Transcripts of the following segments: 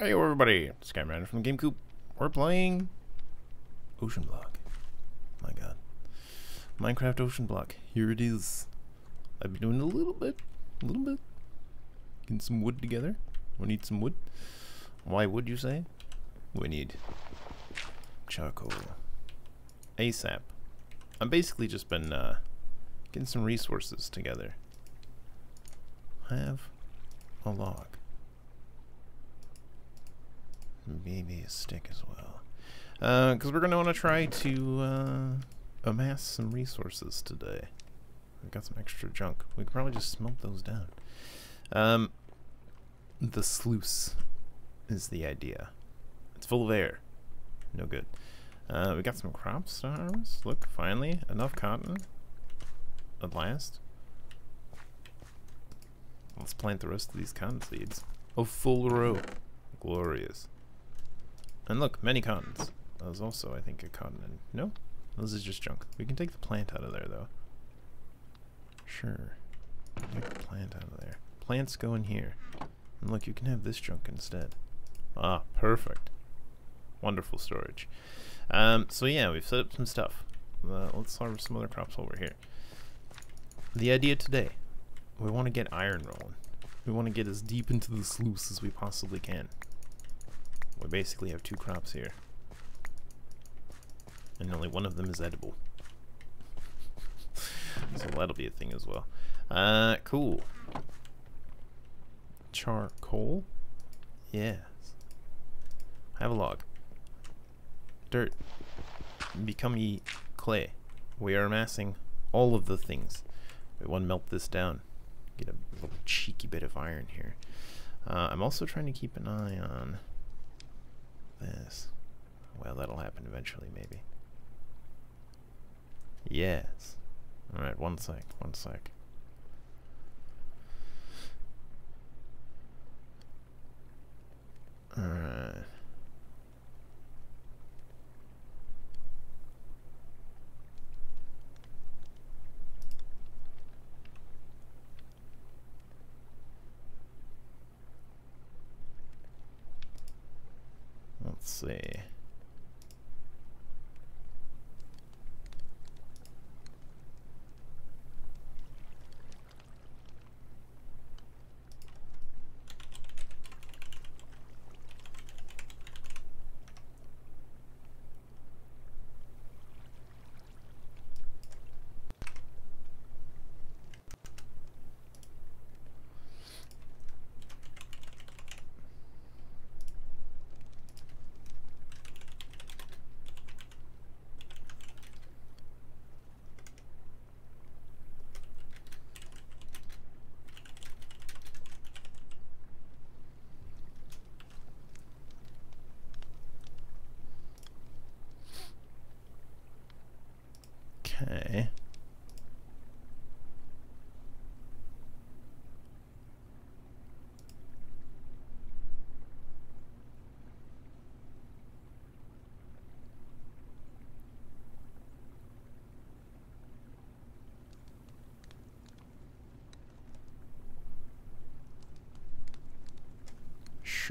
Hey everybody, Skyman from Game Coop. We're playing Oceanblock. My god. Minecraft Oceanblock. Here it is. I've been doing a little bit, a little bit. Getting some wood together. We need some wood. Why would you say? We need charcoal. ASAP. I've basically just been uh, getting some resources together. I have a log. Maybe a stick as well. Because uh, we're going to want to try to uh, amass some resources today. We've got some extra junk. We could probably just smelt those down. Um, the sluice is the idea. It's full of air. No good. Uh, we got some crops to harvest. Look, finally, enough cotton. At last. Let's plant the rest of these cotton seeds. A full row. Glorious. And look, many cottons. There's also, I think, a cotton in... No? This is just junk. We can take the plant out of there, though. Sure. Take the plant out of there. Plants go in here. And look, you can have this junk instead. Ah, perfect. Wonderful storage. Um, so yeah, we've set up some stuff. Uh, let's harvest some other crops over here. The idea today, we want to get iron rolling. We want to get as deep into the sluice as we possibly can. We basically have two crops here. And only one of them is edible. so that'll be a thing as well. Uh, cool. Charcoal? Yes. Have a log. Dirt. Become ye clay. We are amassing all of the things. We want to melt this down. Get a little cheeky bit of iron here. Uh, I'm also trying to keep an eye on this. Well, that'll happen eventually, maybe. Yes. Alright, one sec, one sec. Alright. Let's see. Okay.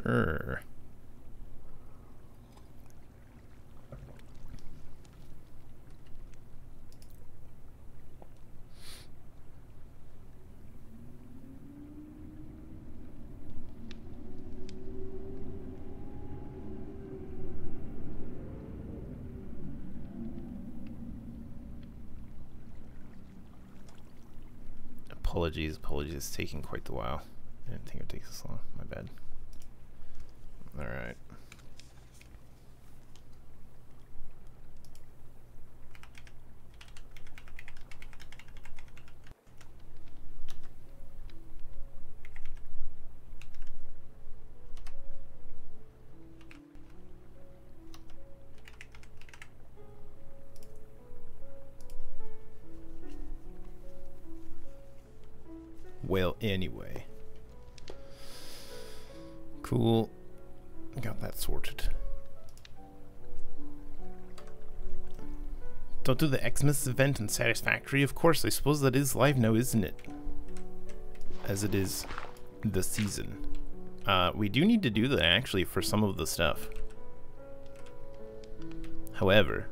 Sure. Apologies, apologies, it's taking quite the while. I didn't think it would take this long, my bad. Alright. Well, anyway. Cool. That sorted. Don't do the Xmas event in Satisfactory? Of course, I suppose that is live now, isn't it? As it is the season. Uh, we do need to do that actually for some of the stuff. However,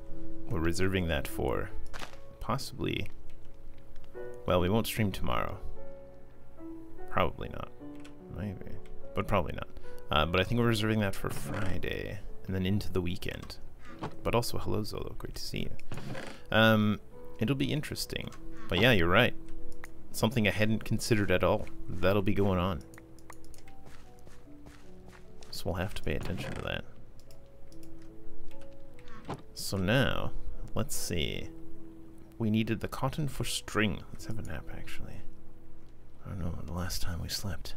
we're reserving that for possibly. Well, we won't stream tomorrow. Probably not. Maybe. But probably not. Uh, but I think we're reserving that for Friday and then into the weekend. But also, hello Zolo, great to see you. Um, it'll be interesting. But yeah, you're right. Something I hadn't considered at all. That'll be going on. So we'll have to pay attention to that. So now, let's see. We needed the cotton for string. Let's have a nap, actually. I don't know, the last time we slept.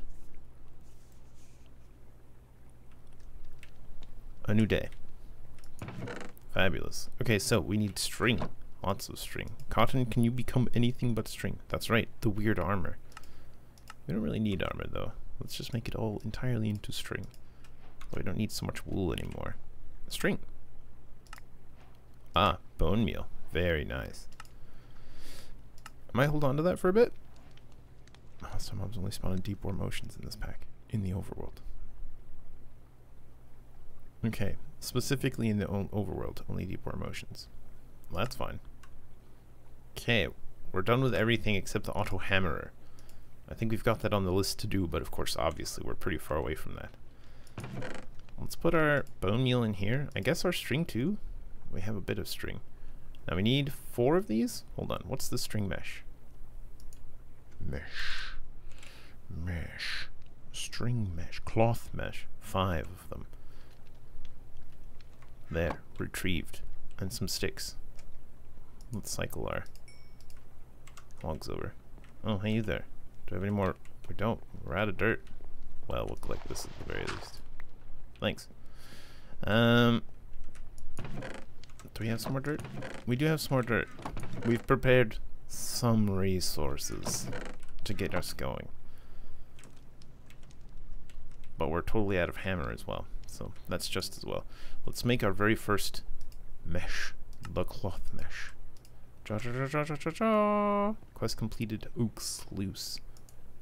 A new day. Fabulous. Okay, so we need string. Lots of string. Cotton, can you become anything but string? That's right, the weird armor. We don't really need armor, though. Let's just make it all entirely into string. we don't need so much wool anymore. String. Ah, bone meal. Very nice. I might hold on to that for a bit. Oh, some mobs only spawn in deep warm oceans in this pack. In the overworld. Okay, specifically in the overworld, only deep warm oceans. Well, that's fine. Okay, we're done with everything except the auto hammerer. I think we've got that on the list to do, but of course, obviously, we're pretty far away from that. Let's put our bone meal in here. I guess our string too. We have a bit of string. Now we need four of these. Hold on, what's the string mesh? Mesh. Mesh. String mesh. Cloth mesh. Five of them. There, retrieved. And some sticks. Let's cycle our logs over. Oh, hey you there. Do I have any more? We don't. We're out of dirt. Well, we'll collect this at the very least. Thanks. Um, do we have some more dirt? We do have some more dirt. We've prepared some resources to get us going. But we're totally out of hammer as well. So that's just as well. Let's make our very first mesh. The cloth mesh. Ja, ja, ja, Quest completed. Oak sluice.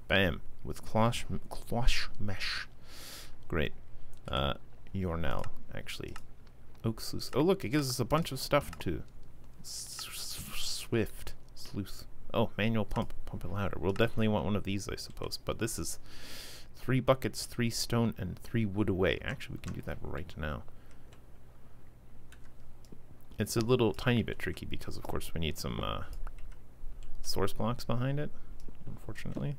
Bam. With cloth, cloth mesh. Great. Uh, you're now actually oak sluice. Oh look, it gives us a bunch of stuff to swift sleuth. Oh, manual pump, pump it louder. We'll definitely want one of these, I suppose. But this is three buckets, three stone, and three wood away. Actually, we can do that right now. It's a little tiny bit tricky because, of course, we need some uh, source blocks behind it, unfortunately.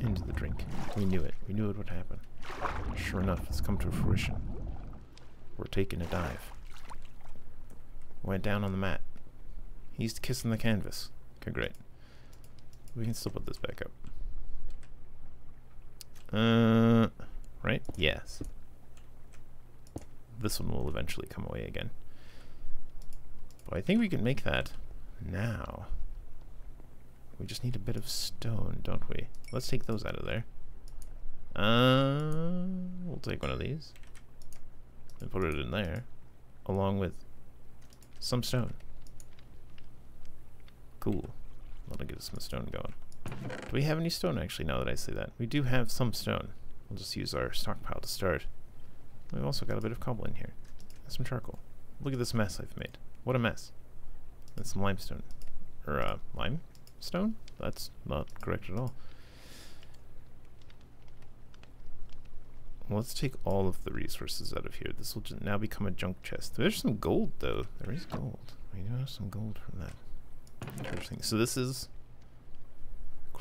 Into the drink. We knew it. We knew it would happen. Sure enough, it's come to fruition. We're taking a dive. Went down on the mat. He's kissing the canvas. Okay, great. We can still put this back up. Uh, right? Yes. This one will eventually come away again. But I think we can make that now. We just need a bit of stone, don't we? Let's take those out of there. Uh, we'll take one of these and put it in there, along with some stone. Cool. That'll get us some stone going. Do we have any stone, actually, now that I say that? We do have some stone. We'll just use our stockpile to start. We've also got a bit of cobble in here. Some charcoal. Look at this mess I've made. What a mess. And some limestone. Or, uh, limestone? That's not correct at all. let's take all of the resources out of here. This will now become a junk chest. There's some gold, though. There is gold. We do have some gold from that. Interesting. So this is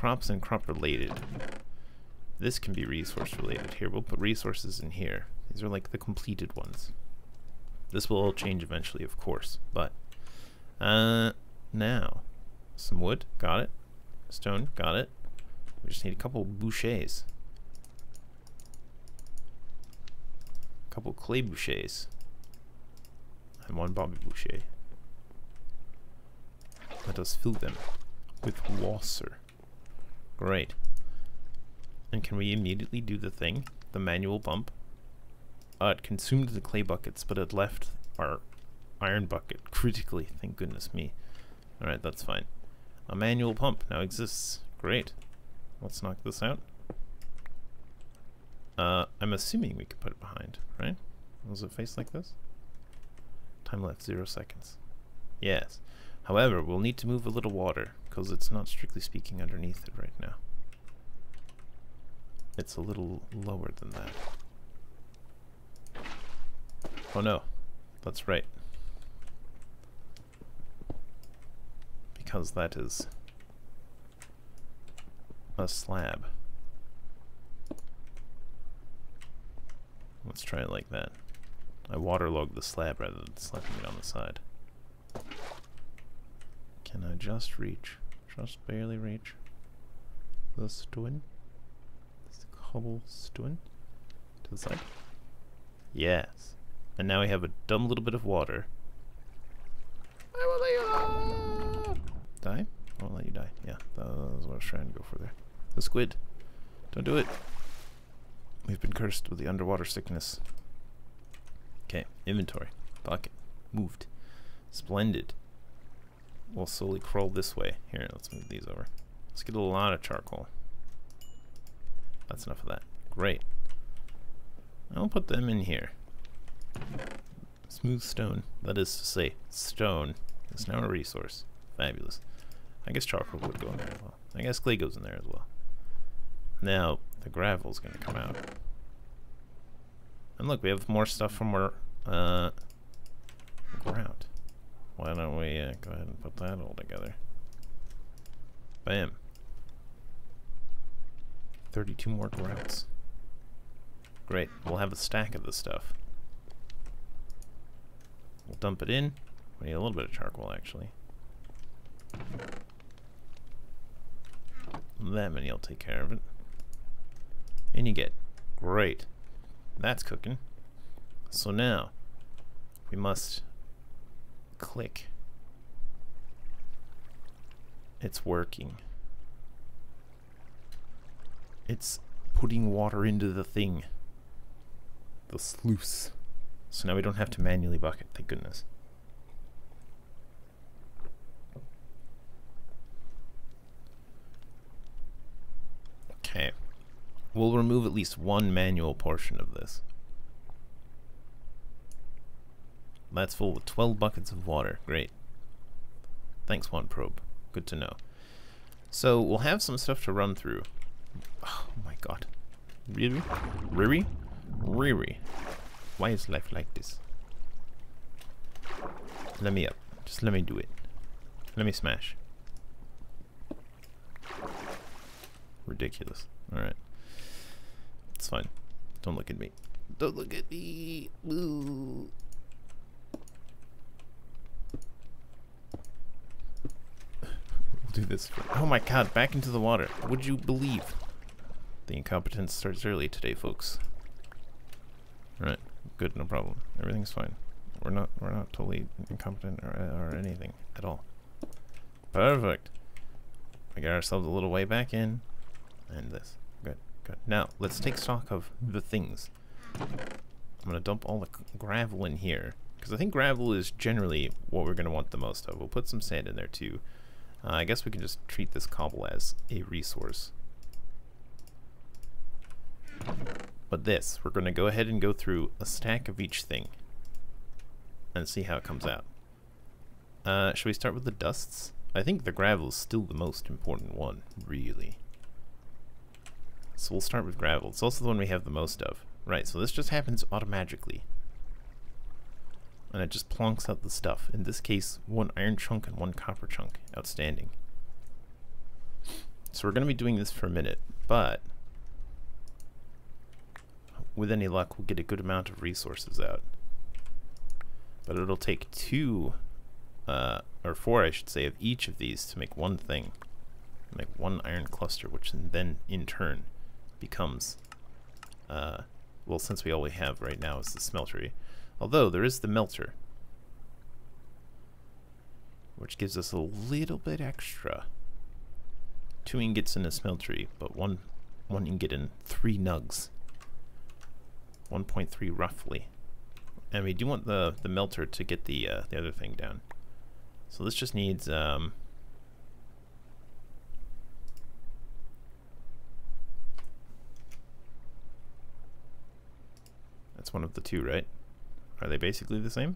crops and crop related. This can be resource related. Here, we'll put resources in here. These are like the completed ones. This will all change eventually, of course. But, uh, now, some wood. Got it. Stone. Got it. We just need a couple bouchers. couple clay bouchers. And one Bobby Boucher. Let us fill them with water. Great. And can we immediately do the thing? The manual pump? Uh, it consumed the clay buckets, but it left our iron bucket critically. Thank goodness me. Alright, that's fine. A manual pump now exists. Great. Let's knock this out. Uh, I'm assuming we could put it behind, right? Was it face like this? Time left, zero seconds. Yes. However, we'll need to move a little water, because it's not strictly speaking underneath it right now. It's a little lower than that. Oh no, that's right. Because that is a slab. Let's try it like that. I waterlogged the slab rather than slapping it on the side. Can I just reach? Just barely reach the stone? This cobblestone? To the side? Yes. And now we have a dumb little bit of water. I will let you die. I won't let you die. Yeah, that was what I was trying to go for there. The squid. Don't do it. We've been cursed with the underwater sickness. Okay, inventory. Bucket. Moved. Splendid. We'll slowly crawl this way. Here, let's move these over. Let's get a lot of charcoal. That's enough of that. Great. I'll put them in here. Smooth stone. That is to say, stone is now a resource. Fabulous. I guess charcoal would go in there as well. I guess clay goes in there as well. Now, the gravel's going to come out. And look, we have more stuff from our uh, ground. Why don't we uh, go ahead and put that all together? Bam. 32 more grouts. Great. We'll have a stack of this stuff. We'll dump it in. We need a little bit of charcoal, actually. That many will take care of it. And you get. Great. That's cooking. So now, we must click. It's working. It's putting water into the thing. The sluice. So now we don't have to manually bucket, thank goodness. Okay. We'll remove at least one manual portion of this. That's full with 12 buckets of water. Great. Thanks, one probe. Good to know. So we'll have some stuff to run through. Oh my god. Really? Riri? Riri. Why is life like this? Let me up. Just let me do it. Let me smash. Ridiculous. Alright. It's fine. Don't look at me. Don't look at me. Ooh. Do this. Oh my god, back into the water. Would you believe? The incompetence starts early today, folks. Right. Good, no problem. Everything's fine. We're not we're not totally incompetent or, or anything at all. Perfect. We got ourselves a little way back in. And this. Good, good. Now, let's take stock of the things. I'm going to dump all the gravel in here. Because I think gravel is generally what we're going to want the most of. We'll put some sand in there too. Uh, I guess we can just treat this cobble as a resource. But this, we're going to go ahead and go through a stack of each thing. And see how it comes out. Uh, should we start with the dusts? I think the gravel is still the most important one, really. So we'll start with gravel. It's also the one we have the most of. Right, so this just happens automatically. And it just plonks out the stuff. In this case, one iron chunk and one copper chunk. Outstanding. So we're going to be doing this for a minute, but with any luck, we'll get a good amount of resources out. But it'll take two, uh, or four, I should say, of each of these to make one thing. Make one iron cluster, which then, in turn, becomes, uh, well, since we all we have right now is the smeltery. Although there is the melter, which gives us a little bit extra. Two ingots in a smeltery, but one one ingot in three nugs. 1.3 roughly. And we do want the, the melter to get the, uh, the other thing down. So this just needs um, That's one of the two, right? Are they basically the same?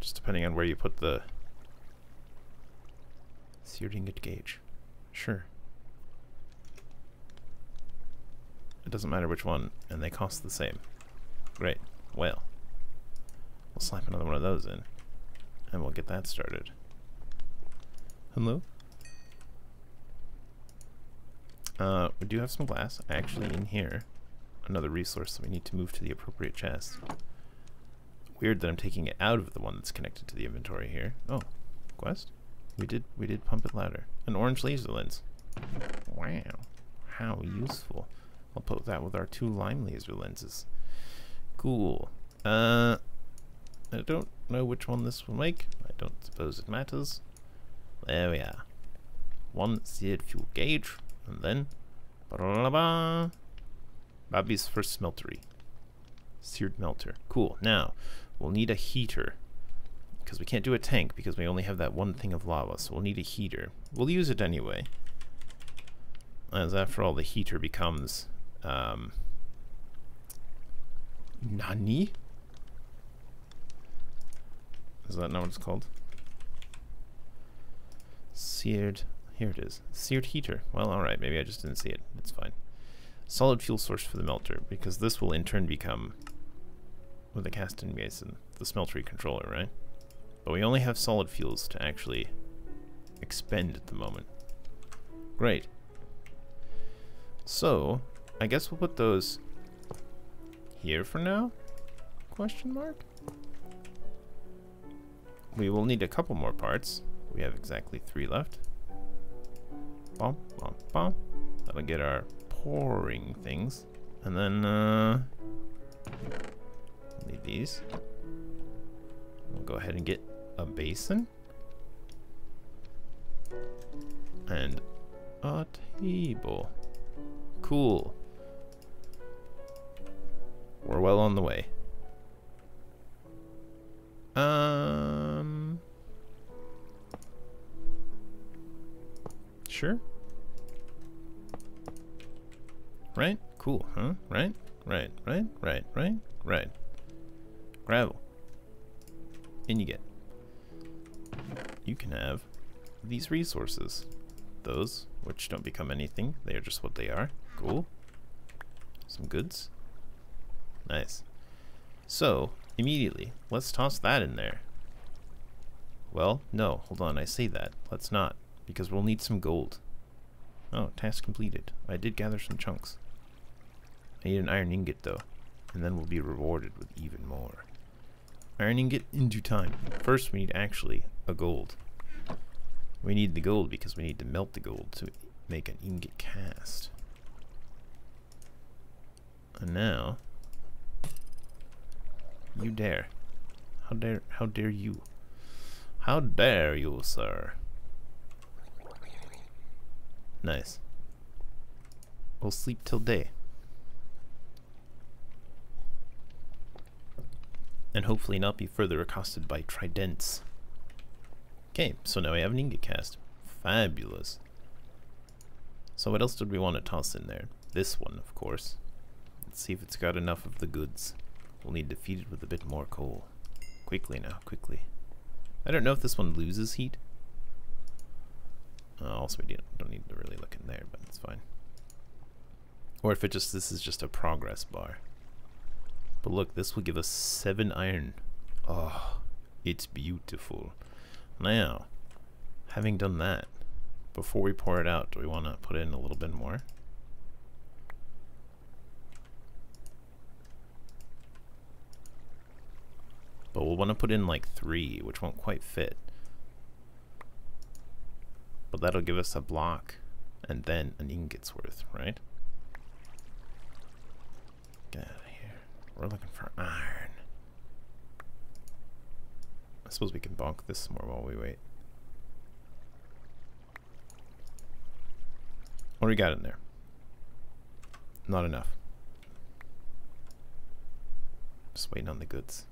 Just depending on where you put the seared ingot gauge. Sure. It doesn't matter which one, and they cost the same. Great. Well, we'll slap another one of those in, and we'll get that started. Hello? Uh, we do have some glass, actually, in here. Another resource that we need to move to the appropriate chest. Weird that I'm taking it out of the one that's connected to the inventory here. Oh, quest? We did we did pump it louder. An orange laser lens. Wow. How useful. I'll put that with our two lime laser lenses. Cool. Uh I don't know which one this will make. I don't suppose it matters. There we are. One seared fuel gauge, and then Babby's first smeltery. Seared melter. Cool. Now, we'll need a heater. Because we can't do a tank because we only have that one thing of lava, so we'll need a heater. We'll use it anyway. As after all, the heater becomes... Um, Nani? Is that not what it's called? Seared... Here it is. Seared heater. Well, alright, maybe I just didn't see it. It's fine. Solid fuel source for the melter, because this will in turn become, with the casting basin, the smeltery controller, right? But we only have solid fuels to actually expend at the moment. Great. So, I guess we'll put those here for now? Question mark? We will need a couple more parts. We have exactly three left. Bom, bom, bom. That'll get our pouring things. And then, uh, need these. We'll go ahead and get a basin. And a table. Cool. We're well on the way. Um... Sure. Right? Cool, huh? Right? Right, right, right, right, right. Gravel. In you get. You can have these resources. Those, which don't become anything. They are just what they are. Cool. Some goods. Nice. So, immediately, let's toss that in there. Well, no, hold on, I say that. Let's not, because we'll need some gold. Oh, task completed. I did gather some chunks. I need an iron ingot though, and then we'll be rewarded with even more. Iron ingot in due time. First we need actually a gold. We need the gold because we need to melt the gold to make an ingot cast. And now, you dare. How dare, how dare you? How dare you, sir? Nice. We'll sleep till day. And hopefully not be further accosted by tridents. Okay, so now we have an ingot cast. Fabulous. So what else did we want to toss in there? This one, of course. Let's see if it's got enough of the goods. We'll need to feed it with a bit more coal. Quickly now, quickly. I don't know if this one loses heat. Uh, also, we don't need to really look in there, but it's fine. Or if it just, this is just a progress bar. But look, this will give us seven iron. Oh, it's beautiful. Now, having done that, before we pour it out, do we want to put in a little bit more? But we'll want to put in like three, which won't quite fit. But that'll give us a block and then an ingot's worth, right? Here. We're looking for iron. I suppose we can bonk this more while we wait. What do we got in there? Not enough. Just waiting on the goods.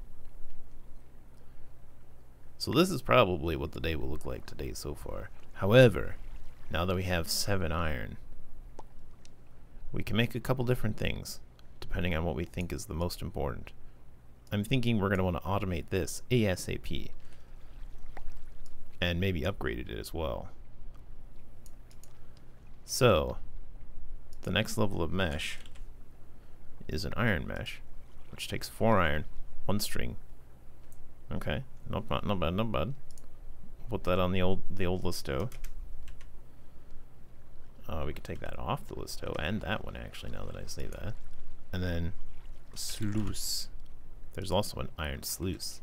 So this is probably what the day will look like today so far. However, now that we have 7 iron, we can make a couple different things depending on what we think is the most important. I'm thinking we're going to want to automate this ASAP. And maybe upgraded it as well. So, the next level of mesh is an iron mesh, which takes four iron, one string. Okay, not bad, not bad, not bad. Put that on the old the old listo. Uh, we could take that off the listo, and that one actually, now that I say that. And then sluice. There's also an iron sluice,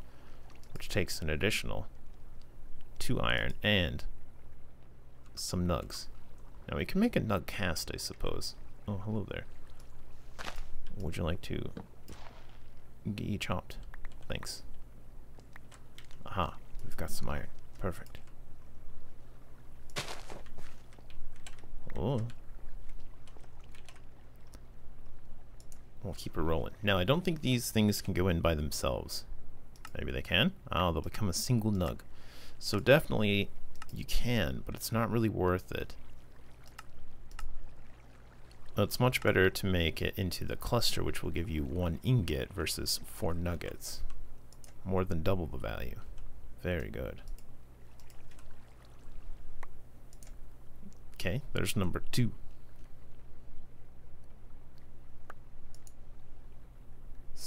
which takes an additional two iron and some nugs. Now we can make a nug cast, I suppose. Oh, hello there. Would you like to get you chopped? Thanks. Aha, we've got some iron. Perfect. Oh. We'll keep it rolling. Now, I don't think these things can go in by themselves. Maybe they can. Oh, they'll become a single nug. So definitely you can, but it's not really worth it. It's much better to make it into the cluster, which will give you one ingot versus four nuggets. More than double the value. Very good. Okay, there's number two.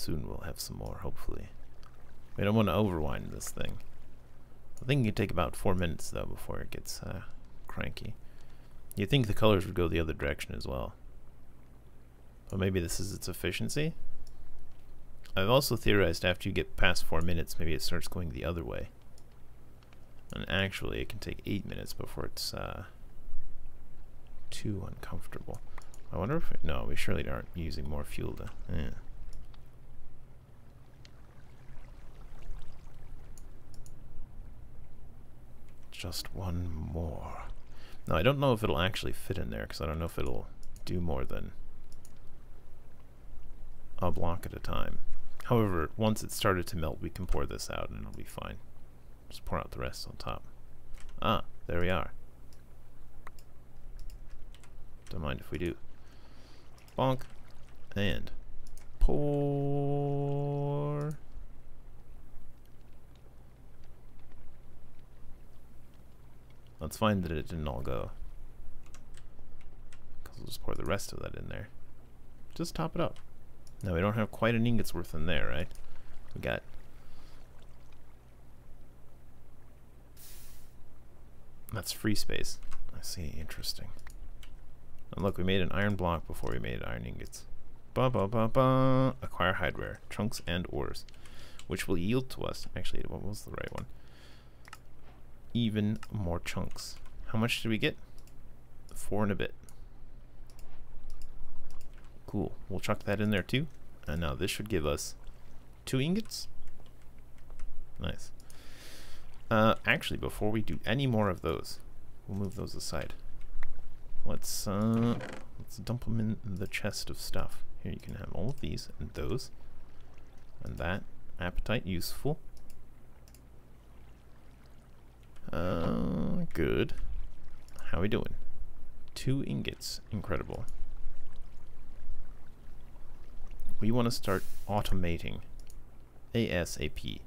Soon we'll have some more, hopefully. We don't want to overwind this thing. I think it can take about four minutes, though, before it gets uh, cranky. You'd think the colors would go the other direction as well. But maybe this is its efficiency? I've also theorized after you get past four minutes, maybe it starts going the other way. And actually, it can take eight minutes before it's uh, too uncomfortable. I wonder if... No, we surely aren't using more fuel to... Yeah. Just one more. Now, I don't know if it'll actually fit in there, because I don't know if it'll do more than a block at a time. However, once it started to melt, we can pour this out and it'll be fine. Just pour out the rest on top. Ah, there we are. Don't mind if we do. Bonk. And pour. Let's find that it didn't all go. Because we'll just pour the rest of that in there. Just top it up. Now we don't have quite an ingot's worth in there, right? We got That's free space. I see, interesting. And look, we made an iron block before we made iron ingots. Ba ba ba ba. Acquire hardware, trunks and ores, which will yield to us. Actually, what was the right one? Even more chunks. How much did we get? Four and a bit. Cool. We'll chuck that in there too. And now this should give us two ingots. Nice. Uh, actually, before we do any more of those, we'll move those aside. Let's uh, let's dump them in the chest of stuff. Here you can have all of these and those, and that. Appetite useful. Uh, good. How are we doing? Two ingots. Incredible we want to start automating ASAP.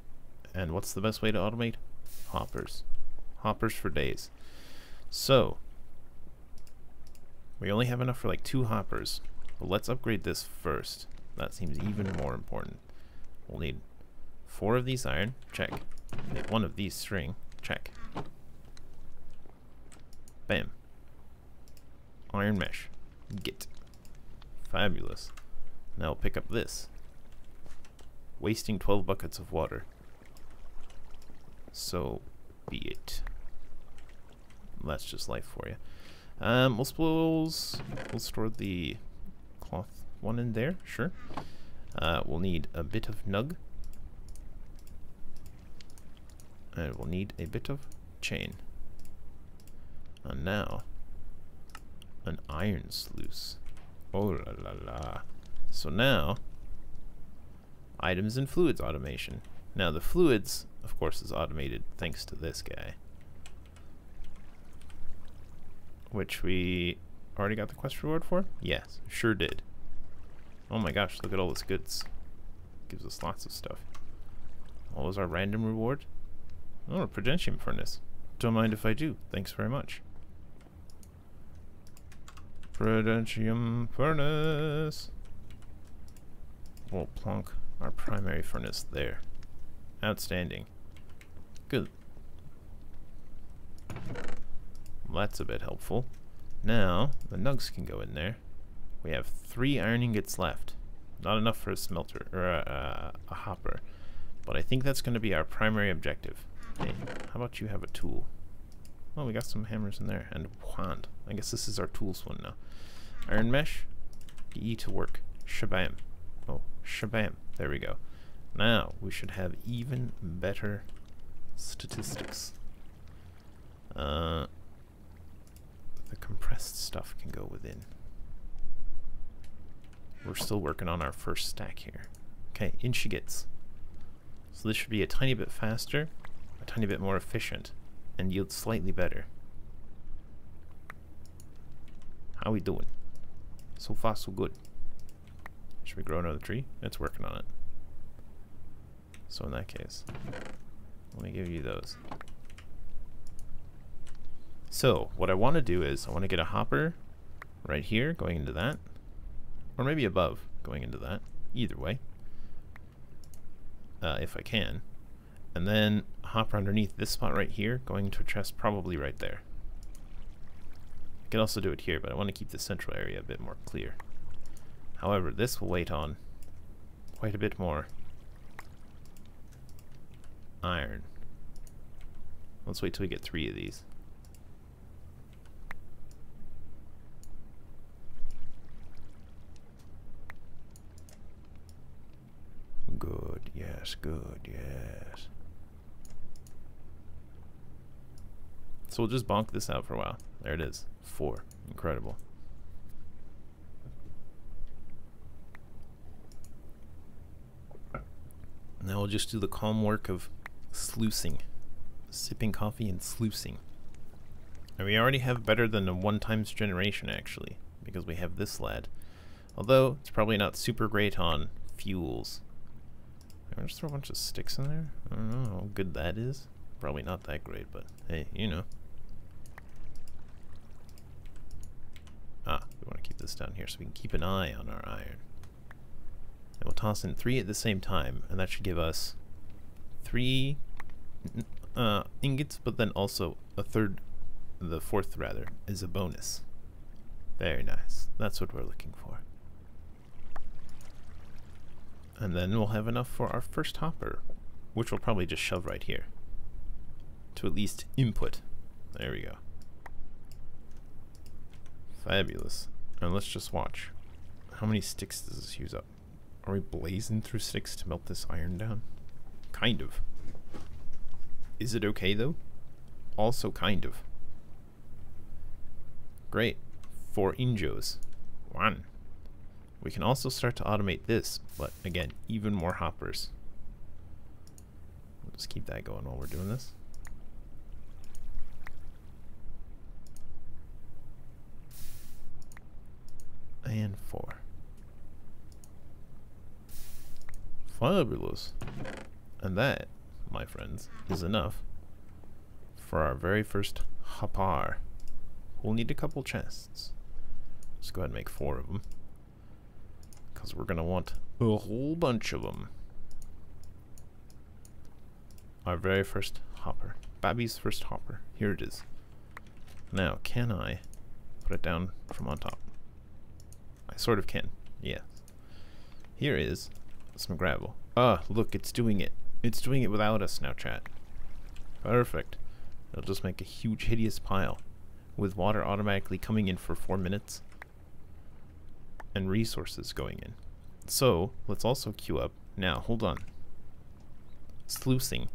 And what's the best way to automate? Hoppers. Hoppers for days. So, we only have enough for like two hoppers. But let's upgrade this first. That seems even more important. We'll need four of these iron. Check. One of these string. Check. Bam. Iron mesh. Get. Fabulous. Now I'll pick up this. Wasting 12 buckets of water. So be it. That's just life for you. Um, we'll, we'll, we'll store the cloth one in there, sure. Uh, we'll need a bit of nug. And we'll need a bit of chain. And now, an iron sluice. Oh la la la. So now, items and fluids automation. Now the fluids, of course, is automated thanks to this guy. Which we already got the quest reward for? Yes, sure did. Oh my gosh, look at all this goods. Gives us lots of stuff. What was our random reward? Oh, a Prudentium furnace. Don't mind if I do. Thanks very much. Prudentium furnace. We'll plonk our primary furnace there. Outstanding. Good. Well, that's a bit helpful. Now, the nugs can go in there. We have three iron ingots left. Not enough for a smelter, or a, a, a hopper. But I think that's going to be our primary objective. Hey, how about you have a tool? Oh, we got some hammers in there, and a wand. I guess this is our tools one now. Iron mesh, E to work. Shabam. Oh, shabam. There we go. Now, we should have even better statistics. Uh, the compressed stuff can go within. We're still working on our first stack here. Okay, in she gets. So this should be a tiny bit faster, a tiny bit more efficient, and yield slightly better. How we doing? So far, so good. Should we grow another tree? It's working on it. So in that case, let me give you those. So what I want to do is I want to get a hopper right here going into that. Or maybe above going into that. Either way. Uh, if I can. And then hopper underneath this spot right here going to a chest probably right there. I can also do it here, but I want to keep the central area a bit more clear. However, this will wait on quite a bit more iron. Let's wait till we get three of these. Good, yes, good, yes. So we'll just bonk this out for a while. There it is. Four. Incredible. Now we'll just do the calm work of sluicing. Sipping coffee and sluicing. And we already have better than a one times generation actually, because we have this lad. Although, it's probably not super great on fuels. Can I just throw a bunch of sticks in there? I don't know how good that is. Probably not that great, but hey, you know. Ah, we want to keep this down here so we can keep an eye on our iron. And we'll toss in three at the same time, and that should give us three uh, ingots, but then also a third, the fourth rather, is a bonus. Very nice. That's what we're looking for. And then we'll have enough for our first hopper, which we'll probably just shove right here. To at least input. There we go. Fabulous. And let's just watch. How many sticks does this use up? Are we blazing through sticks to melt this iron down? Kind of. Is it okay though? Also kind of. Great. Four injos. One. We can also start to automate this, but again, even more hoppers. We'll just keep that going while we're doing this. And four. Fabulous. And that, my friends, is enough for our very first hopper. We'll need a couple chests. Let's go ahead and make four of them because we're going to want a whole bunch of them. Our very first hopper. Babby's first hopper. Here it is. Now, can I put it down from on top? I sort of can. Yes. Here is some gravel. Ah, look, it's doing it. It's doing it without us now, chat. Perfect. It'll just make a huge, hideous pile with water automatically coming in for four minutes and resources going in. So let's also queue up. Now, hold on. Sluicing.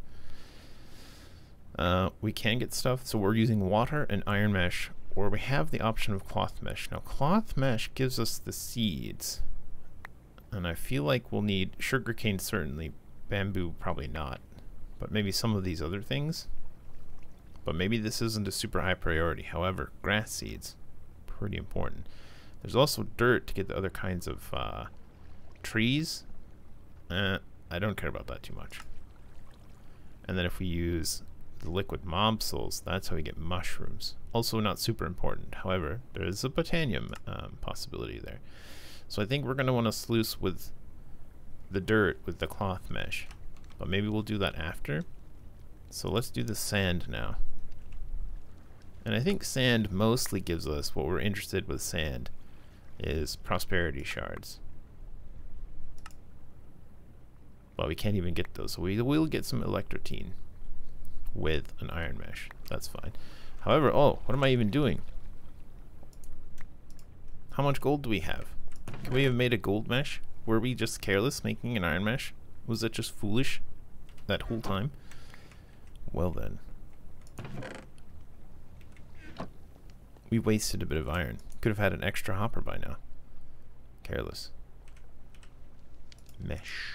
Uh, we can get stuff, so we're using water and iron mesh, or we have the option of cloth mesh. Now, cloth mesh gives us the seeds, and I feel like we'll need sugarcane certainly, bamboo probably not, but maybe some of these other things. But maybe this isn't a super high priority. However, grass seeds, pretty important. There's also dirt to get the other kinds of uh, trees, eh, I don't care about that too much. And then if we use the liquid mob souls, that's how we get mushrooms. Also not super important. However, there is a botanium um, possibility there. So I think we're going to want to sluice with the dirt with the cloth mesh. But maybe we'll do that after. So let's do the sand now. And I think sand mostly gives us what we're interested with sand is prosperity shards. But we can't even get those. So we will get some electrotine with an iron mesh. That's fine. However, oh, what am I even doing? How much gold do we have? Can we have made a gold mesh? Were we just careless making an iron mesh? Was it just foolish that whole time? Well then. We wasted a bit of iron. Could have had an extra hopper by now. Careless. Mesh.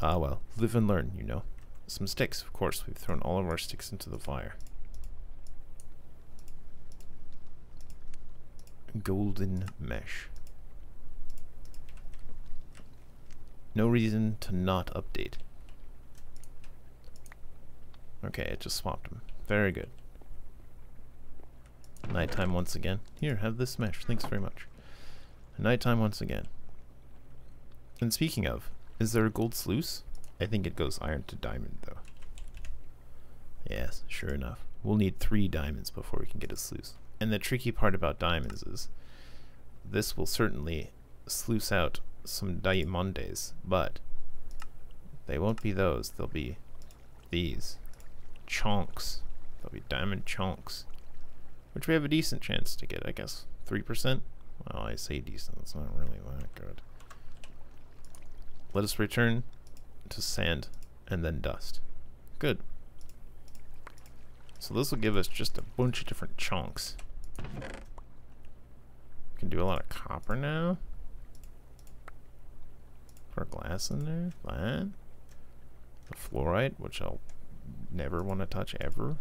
Ah well, live and learn, you know. Some sticks, of course. We've thrown all of our sticks into the fire. Golden mesh. No reason to not update. Okay, it just swapped them. Very good. Nighttime once again. Here, have this mesh. Thanks very much. Nighttime once again. And speaking of, is there a gold sluice? I think it goes iron to diamond, though. Yes, sure enough. We'll need three diamonds before we can get a sluice. And the tricky part about diamonds is this will certainly sluice out some diamondes, but they won't be those. They'll be these. Chunks. They'll be diamond chunks. Which we have a decent chance to get, I guess. 3%? Well, I say decent. It's not really that good. Let us return to sand and then dust. Good. So this will give us just a bunch of different chunks. We can do a lot of copper now. Put glass in there. That. The fluorite, which I'll never want to touch ever.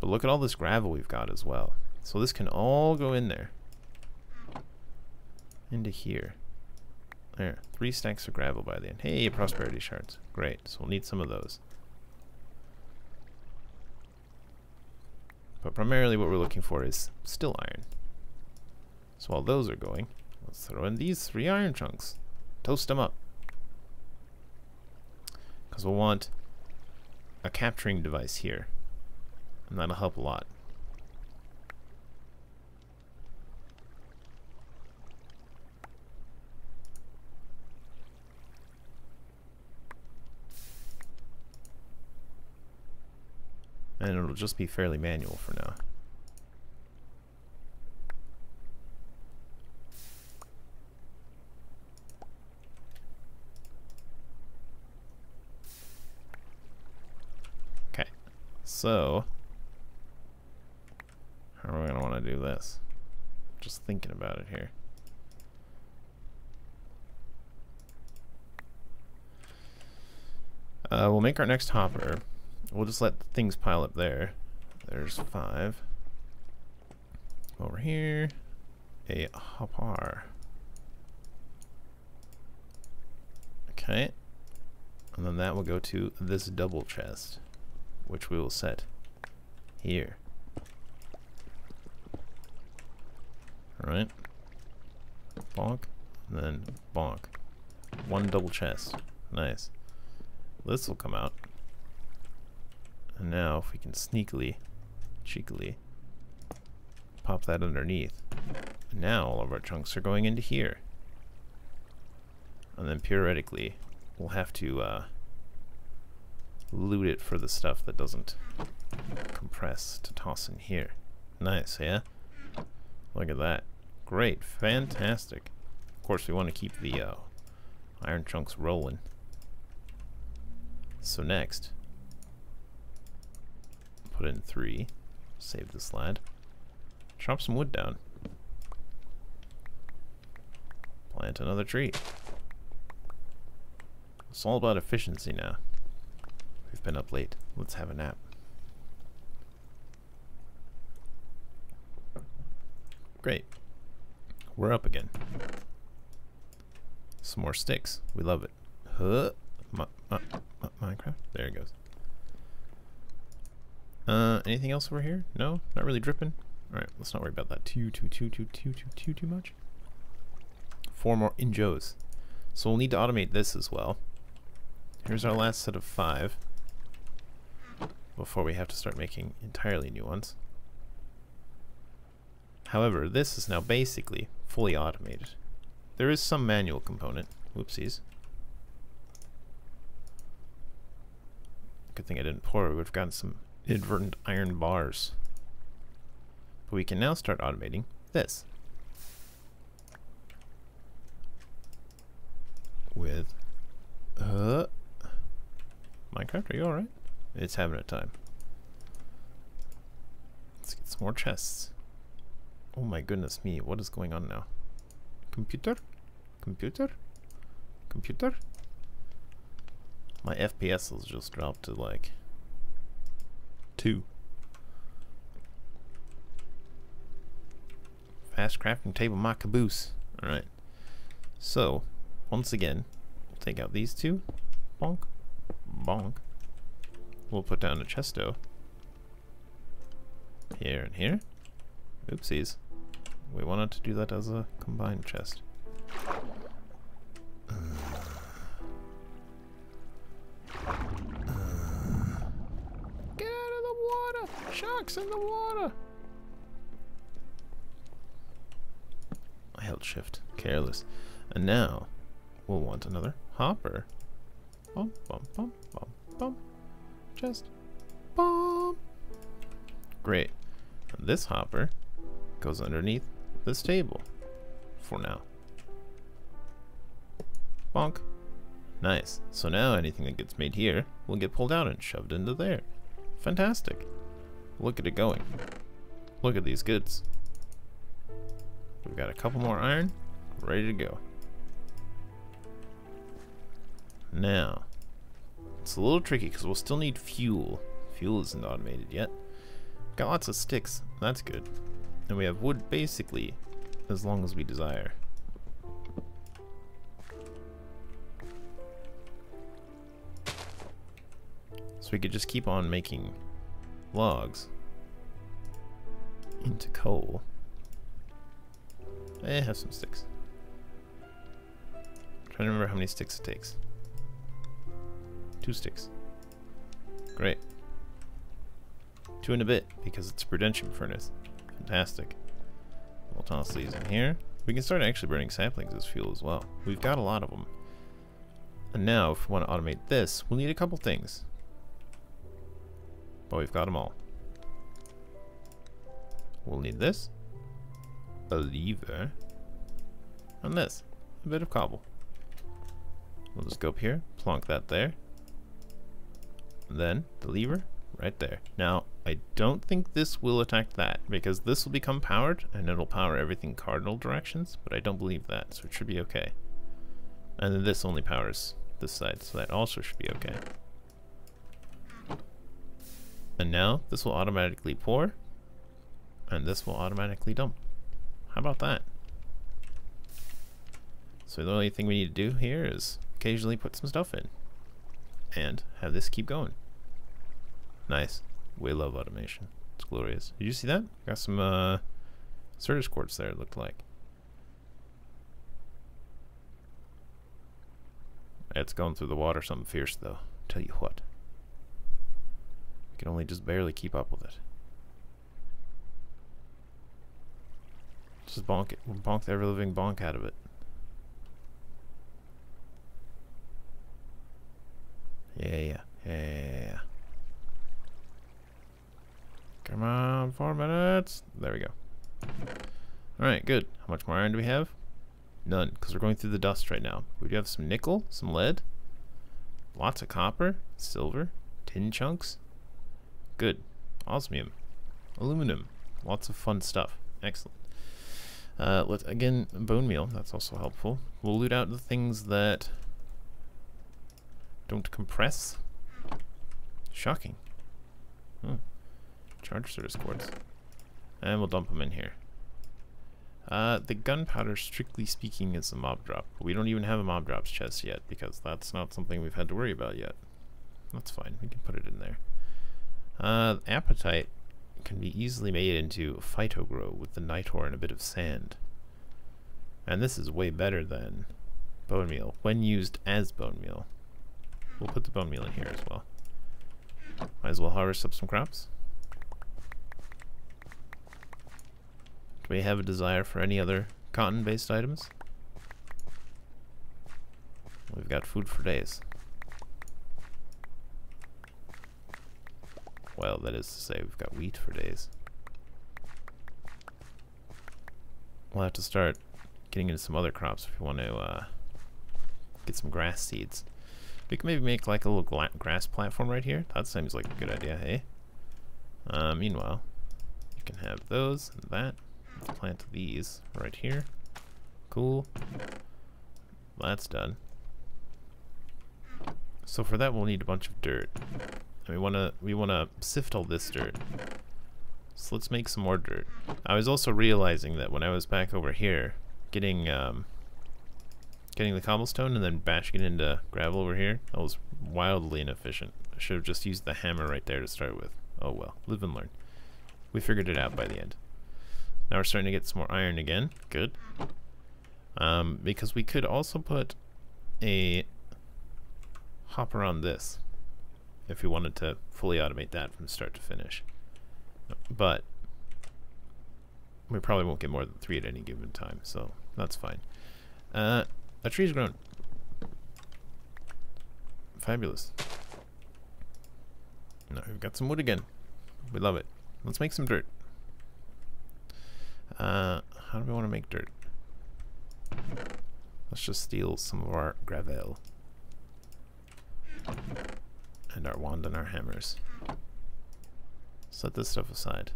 But look at all this gravel we've got as well. So this can all go in there. Into here. There. Three stacks of gravel by the end. Hey, prosperity shards. Great. So we'll need some of those. But primarily what we're looking for is still iron. So while those are going, let's throw in these three iron chunks. Toast them up. Because we'll want a capturing device here. And that'll help a lot. And it'll just be fairly manual for now. Okay, so how are we going to want to do this? Just thinking about it here. Uh, we'll make our next hopper. We'll just let things pile up there. There's five. Over here, a hopper. Okay. And then that will go to this double chest, which we will set here. Alright. Bonk. And then bonk. One double chest. Nice. This will come out. And now if we can sneakily, cheekily, pop that underneath. And Now all of our chunks are going into here. And then periodically, we'll have to uh, loot it for the stuff that doesn't compress to toss in here. Nice, yeah? Look at that. Great, fantastic. Of course, we want to keep the uh, iron chunks rolling. So next, put in three. Save this lad. Chop some wood down. Plant another tree. It's all about efficiency now. We've been up late. Let's have a nap. Great. we're up again. Some more sticks. We love it. Huh? Minecraft? There it goes. Uh, anything else over here? No? Not really dripping? Alright, let's not worry about that too, too, too, too, too, too, too, too much. Four more Injos. So we'll need to automate this as well. Here's our last set of five. Before we have to start making entirely new ones. However, this is now basically fully automated. There is some manual component. Whoopsies. Good thing I didn't pour. We would have gotten some inadvertent iron bars. But we can now start automating this. With uh Minecraft, are you alright? It's having a time. Let's get some more chests. Oh my goodness me, what is going on now? Computer? Computer? Computer? My FPS has just dropped to like two. Fast crafting table, my caboose. Alright. So, once again, we'll take out these two. Bonk. Bonk. We'll put down a chesto. Here and here. Oopsies. We wanted to do that as a combined chest. Sharks in the water! I held shift. Careless. And now, we'll want another hopper. Bum, bum, bum, bum, bum. Just bum. Great. And this hopper goes underneath this table for now. Bonk. Nice. So now anything that gets made here will get pulled out and shoved into there. Fantastic. Look at it going. Look at these goods. We've got a couple more iron, ready to go. Now, it's a little tricky because we'll still need fuel. Fuel isn't automated yet. Got lots of sticks, that's good. And we have wood basically as long as we desire. So we could just keep on making logs into coal. Eh, I have some sticks. I'm trying to remember how many sticks it takes. Two sticks. Great. Two and a bit, because it's a prudentium furnace. Fantastic. We'll toss these in here. We can start actually burning saplings as fuel as well. We've got a lot of them. And now, if we want to automate this, we'll need a couple things. But we've got them all. We'll need this, a lever, and this, a bit of cobble. We'll just go up here, plonk that there, and then the lever right there. Now, I don't think this will attack that, because this will become powered, and it'll power everything cardinal directions, but I don't believe that, so it should be okay. And then this only powers this side, so that also should be okay. And now, this will automatically pour, and this will automatically dump. How about that? So the only thing we need to do here is occasionally put some stuff in, and have this keep going. Nice. We love automation. It's glorious. Did you see that? Got some uh, Certus quartz there, it looked like. It's going through the water something fierce, though. Tell you what. Can only just barely keep up with it. Just bonk it. Bonk the ever-living bonk out of it. Yeah, yeah, yeah, yeah. Come on, four minutes. There we go. Alright, good. How much more iron do we have? None, because we're going through the dust right now. We do have some nickel, some lead, lots of copper, silver, tin chunks. Good. Osmium, aluminum, lots of fun stuff. Excellent. Uh, let again, bone meal, that's also helpful. We'll loot out the things that don't compress. Shocking. Hmm. Charge Certus quartz. And we'll dump them in here. Uh, the gunpowder, strictly speaking, is a mob drop. We don't even have a mob drops chest yet because that's not something we've had to worry about yet. That's fine. We can put it in there. Uh, apatite can be easily made into Phyto-Gro with the niter and a bit of sand. And this is way better than bone meal when used as bone meal. We'll put the bone meal in here as well. Might as well harvest up some crops. Do we have a desire for any other cotton-based items? We've got food for days. Well, that is to say, we've got wheat for days. We'll have to start getting into some other crops if we want to uh, get some grass seeds. We can maybe make like a little grass platform right here. That seems like a good idea, hey? Uh, meanwhile, you can have those and that. Plant these right here. Cool. That's done. So for that we'll need a bunch of dirt. And we wanna we wanna sift all this dirt. So let's make some more dirt. I was also realizing that when I was back over here, getting um, getting the cobblestone and then bashing it into gravel over here, that was wildly inefficient. I should have just used the hammer right there to start with. Oh well, live and learn. We figured it out by the end. Now we're starting to get some more iron again. Good. Um, because we could also put a hopper on this if we wanted to fully automate that from start to finish. But we probably won't get more than three at any given time, so that's fine. Uh, a tree's grown. Fabulous. Now we've got some wood again. We love it. Let's make some dirt. Uh, how do we want to make dirt? Let's just steal some of our gravel. And our wand and our hammers. Set this stuff aside.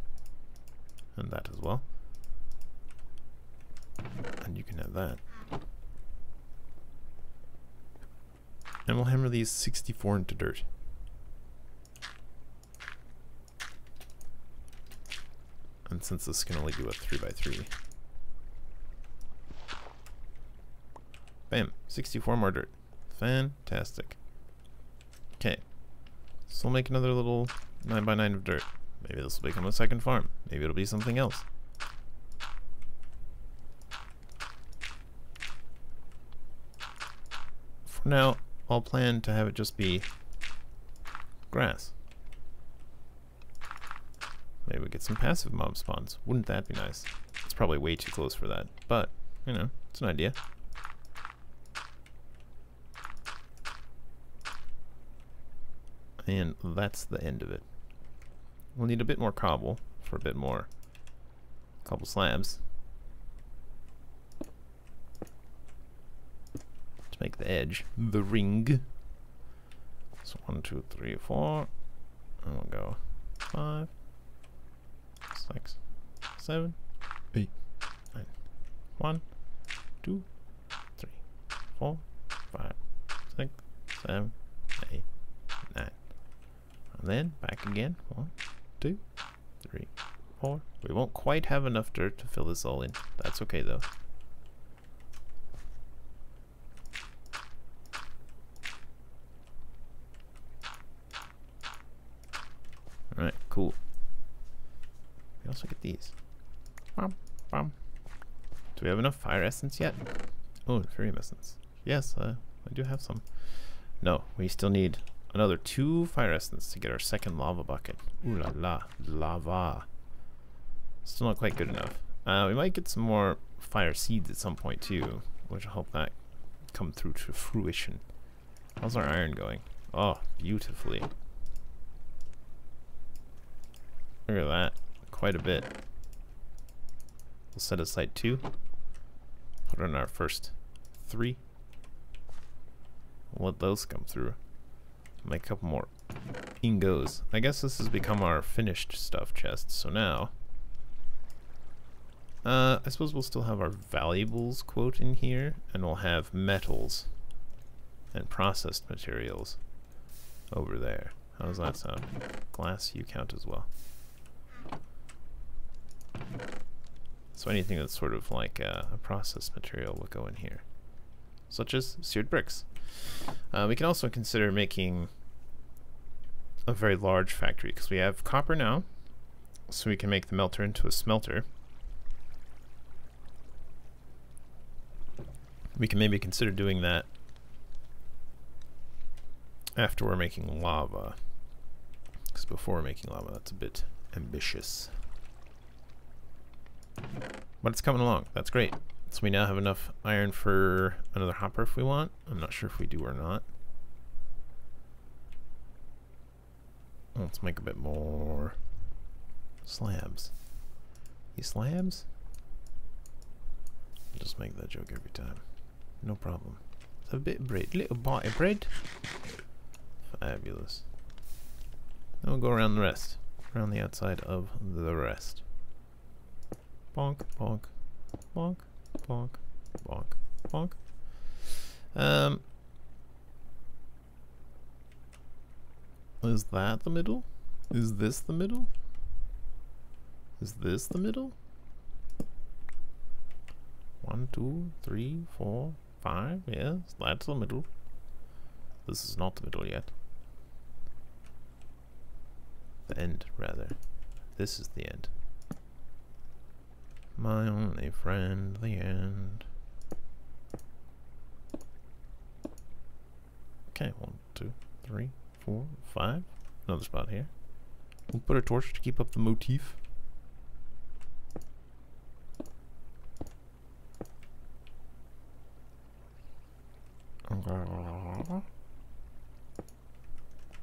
And that as well. And you can have that. And we'll hammer these 64 into dirt. And since this can only do a 3x3. Bam, 64 more dirt. Fantastic. Okay. So we'll make another little 9x9 of dirt. Maybe this will become a second farm. Maybe it'll be something else. For now, I'll plan to have it just be grass. Maybe we get some passive mob spawns. Wouldn't that be nice? It's probably way too close for that, but, you know, it's an idea. And that's the end of it. We'll need a bit more cobble for a bit more cobble slabs. To make the edge, the ring. So one, two, three, four. And we'll go five, six, seven, eight, nine. One, two, three, four, five, six, seven, eight, then back again. One, two, three, four. We won't quite have enough dirt to fill this all in. That's okay though. Alright, cool. We also get these. Bum, bum. Do we have enough fire essence yet? Oh, Fury essence. Yes, uh, I do have some. No, we still need another two fire essence to get our second lava bucket. Ooh la la, lava. Still not quite good enough. Uh, we might get some more fire seeds at some point too, which will help that come through to fruition. How's our iron going? Oh, beautifully. Look at that. Quite a bit. We'll set aside two. Put on our first three. We'll let those come through. Make a couple more ingos. I guess this has become our finished stuff chest. So now, uh, I suppose we'll still have our valuables quote in here, and we'll have metals and processed materials over there. How does that sound? Glass, you count as well. So anything that's sort of like a, a processed material will go in here, such as seared bricks. Uh, we can also consider making a very large factory because we have copper now, so we can make the melter into a smelter. We can maybe consider doing that after we're making lava. Because before making lava, that's a bit ambitious. But it's coming along. That's great. So we now have enough iron for another hopper if we want. I'm not sure if we do or not. Let's make a bit more slabs. These slabs? I'll just make that joke every time. No problem. A bit of bread. Little bite of bread. Fabulous. Then we'll go around the rest. Around the outside of the rest. Bonk, bonk, bonk, bonk, bonk, bonk. Um, is that the middle? Is this the middle? Is this the middle? One, two, three, four, five. Yes, that's the middle. This is not the middle yet. The end, rather. This is the end. My only friend, the end. Okay, one, two, three, four, five. Another spot here. We'll put a torch to keep up the motif.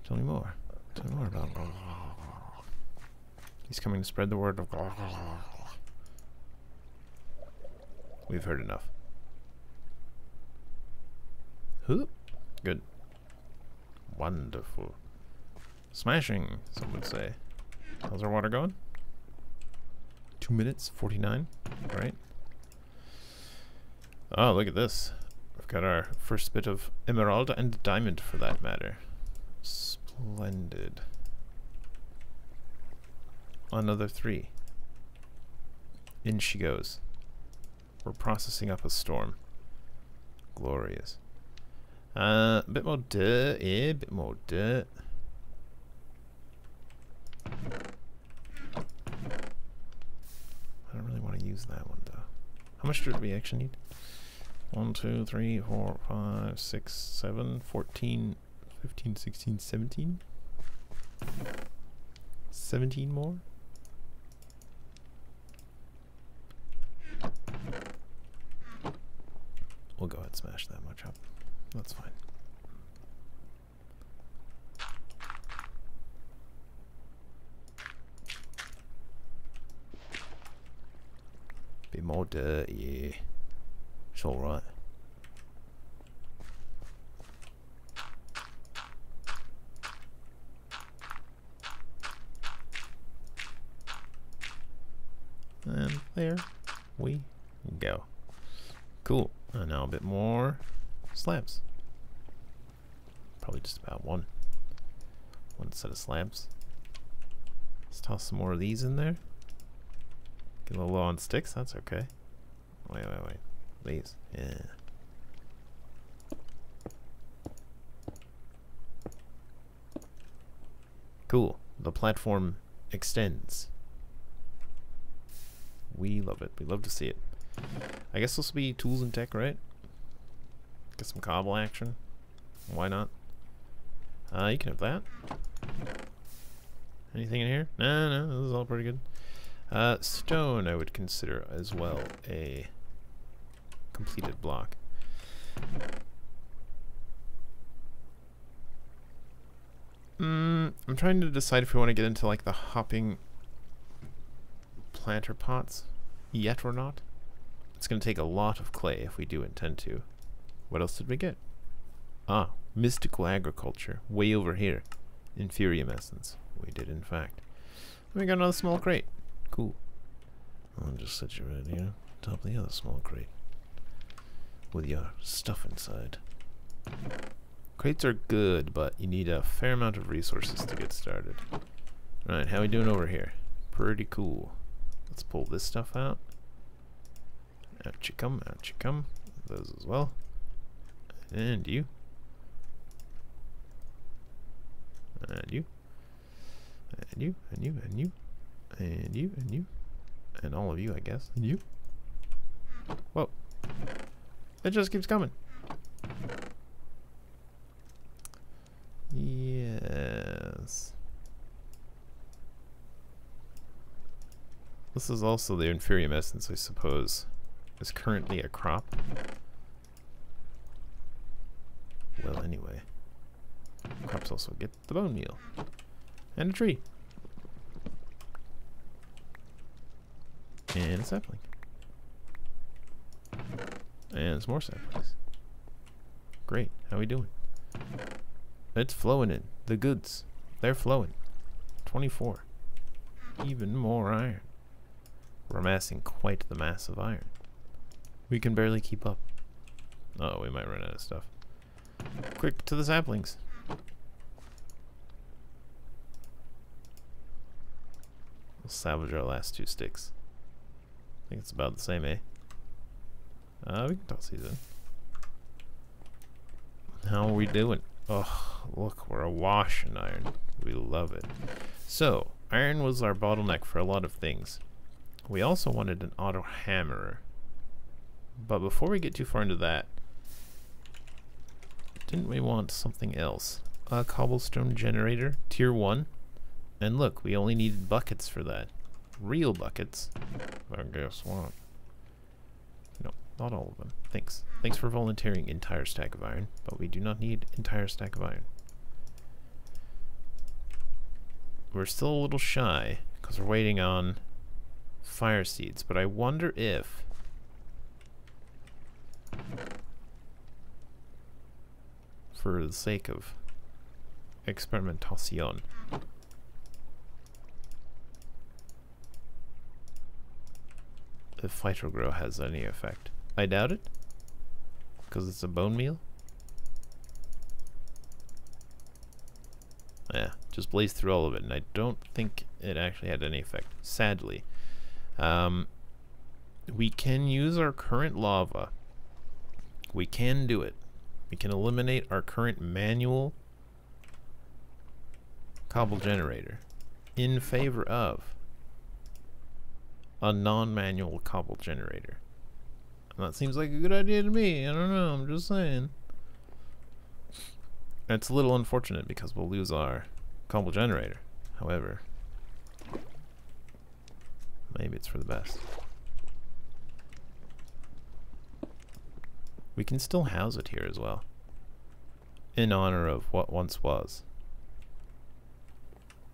Tell me more. Tell me more about. He's coming to spread the word of. We've heard enough. Hoop. Good. Wonderful. Smashing, some would say. How's our water going? Two minutes, 49. Right. Oh, look at this. We've got our first bit of emerald and diamond for that matter. Splendid. Another three. In she goes. We're processing up a storm. Glorious. Uh, a bit more dirt here, a bit more dirt. I don't really want to use that one though. How much do we actually need? 1, 2, 3, 4, 5, 6, 7, 14, 15, 16, 17? 17 more? We'll go ahead and smash that much up. That's fine. More dirty. It's alright. And there we go. Cool. And now a bit more slabs. Probably just about one. One set of slabs. Let's toss some more of these in there. Get a little low on sticks, that's okay. Wait, wait, wait. These, yeah. Cool. The platform extends. We love it. We love to see it. I guess this will be tools and tech, right? Get some cobble action. Why not? Uh, you can have that. Anything in here? No, no, this is all pretty good. Uh, stone I would consider as well a completed block. Mm, I'm trying to decide if we want to get into like the hopping planter pots yet or not. It's going to take a lot of clay if we do intend to. What else did we get? Ah, mystical agriculture, way over here. Inferium essence. We did, in fact. We got another small crate. Cool. I'll just set you right here, top of the other small crate. With your stuff inside. Crates are good, but you need a fair amount of resources to get started. Right, how are we doing over here? Pretty cool. Let's pull this stuff out. Out you come, out you come. Those as well. And you. And you. And you, and you, and you. And you, and you. And all of you, I guess. And you. Whoa. It just keeps coming. Yes. This is also the Inferium Essence, I suppose. Is currently a crop. Well, anyway. Crops also get the bone meal. And a tree. And a sapling. And it's more saplings. Great. How we doing? It's flowing in. The goods. They're flowing. 24. Even more iron. We're amassing quite the mass of iron. We can barely keep up. Oh, we might run out of stuff. Quick to the saplings. We'll salvage our last two sticks. I think it's about the same, eh? Uh, we can toss these in. How are we doing? Oh, look, we're awash in iron. We love it. So, iron was our bottleneck for a lot of things. We also wanted an auto hammerer. But before we get too far into that, didn't we want something else? A cobblestone generator, tier 1. And look, we only needed buckets for that. Real buckets. I guess what? No, not all of them. Thanks. Thanks for volunteering entire stack of iron, but we do not need entire stack of iron. We're still a little shy, because we're waiting on fire seeds, but I wonder if for the sake of experimentation. If Phyto-Gro has any effect. I doubt it. Because it's a bone meal. Yeah, just blazed through all of it, and I don't think it actually had any effect. Sadly. Um, we can use our current lava. We can do it. We can eliminate our current manual cobble generator in favor of a non-manual cobble generator. That seems like a good idea to me. I don't know. I'm just saying. It's a little unfortunate because we'll lose our cobble generator. However, maybe it's for the best. We can still house it here as well. In honor of what once was.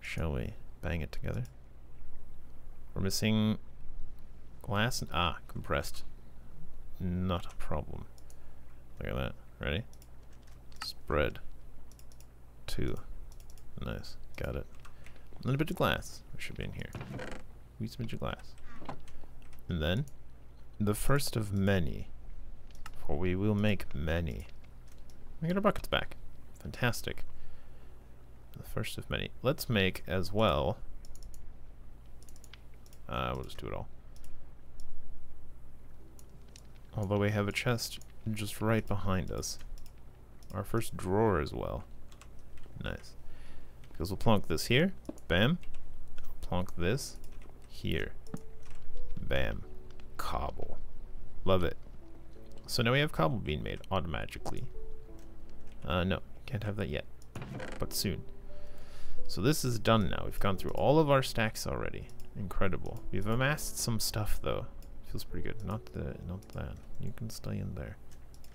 Shall we bang it together? We're missing glass and ah, compressed. Not a problem. Look at that. Ready? Spread. Two. Nice. Got it. A little bit of glass. We should be in here. Wee smidge of glass. And then, the first of many for we will make many. We get our buckets back. Fantastic. The first of many. Let's make as well. Uh, we'll just do it all. Although we have a chest just right behind us. Our first drawer as well. Nice. Because we'll plonk this here. Bam. Plonk this here. Bam. Cobble. Love it. So now we have cobble being made automatically. Uh, no, can't have that yet, but soon. So this is done now. We've gone through all of our stacks already. Incredible. We've amassed some stuff though. Feels pretty good. Not the, not that. You can stay in there.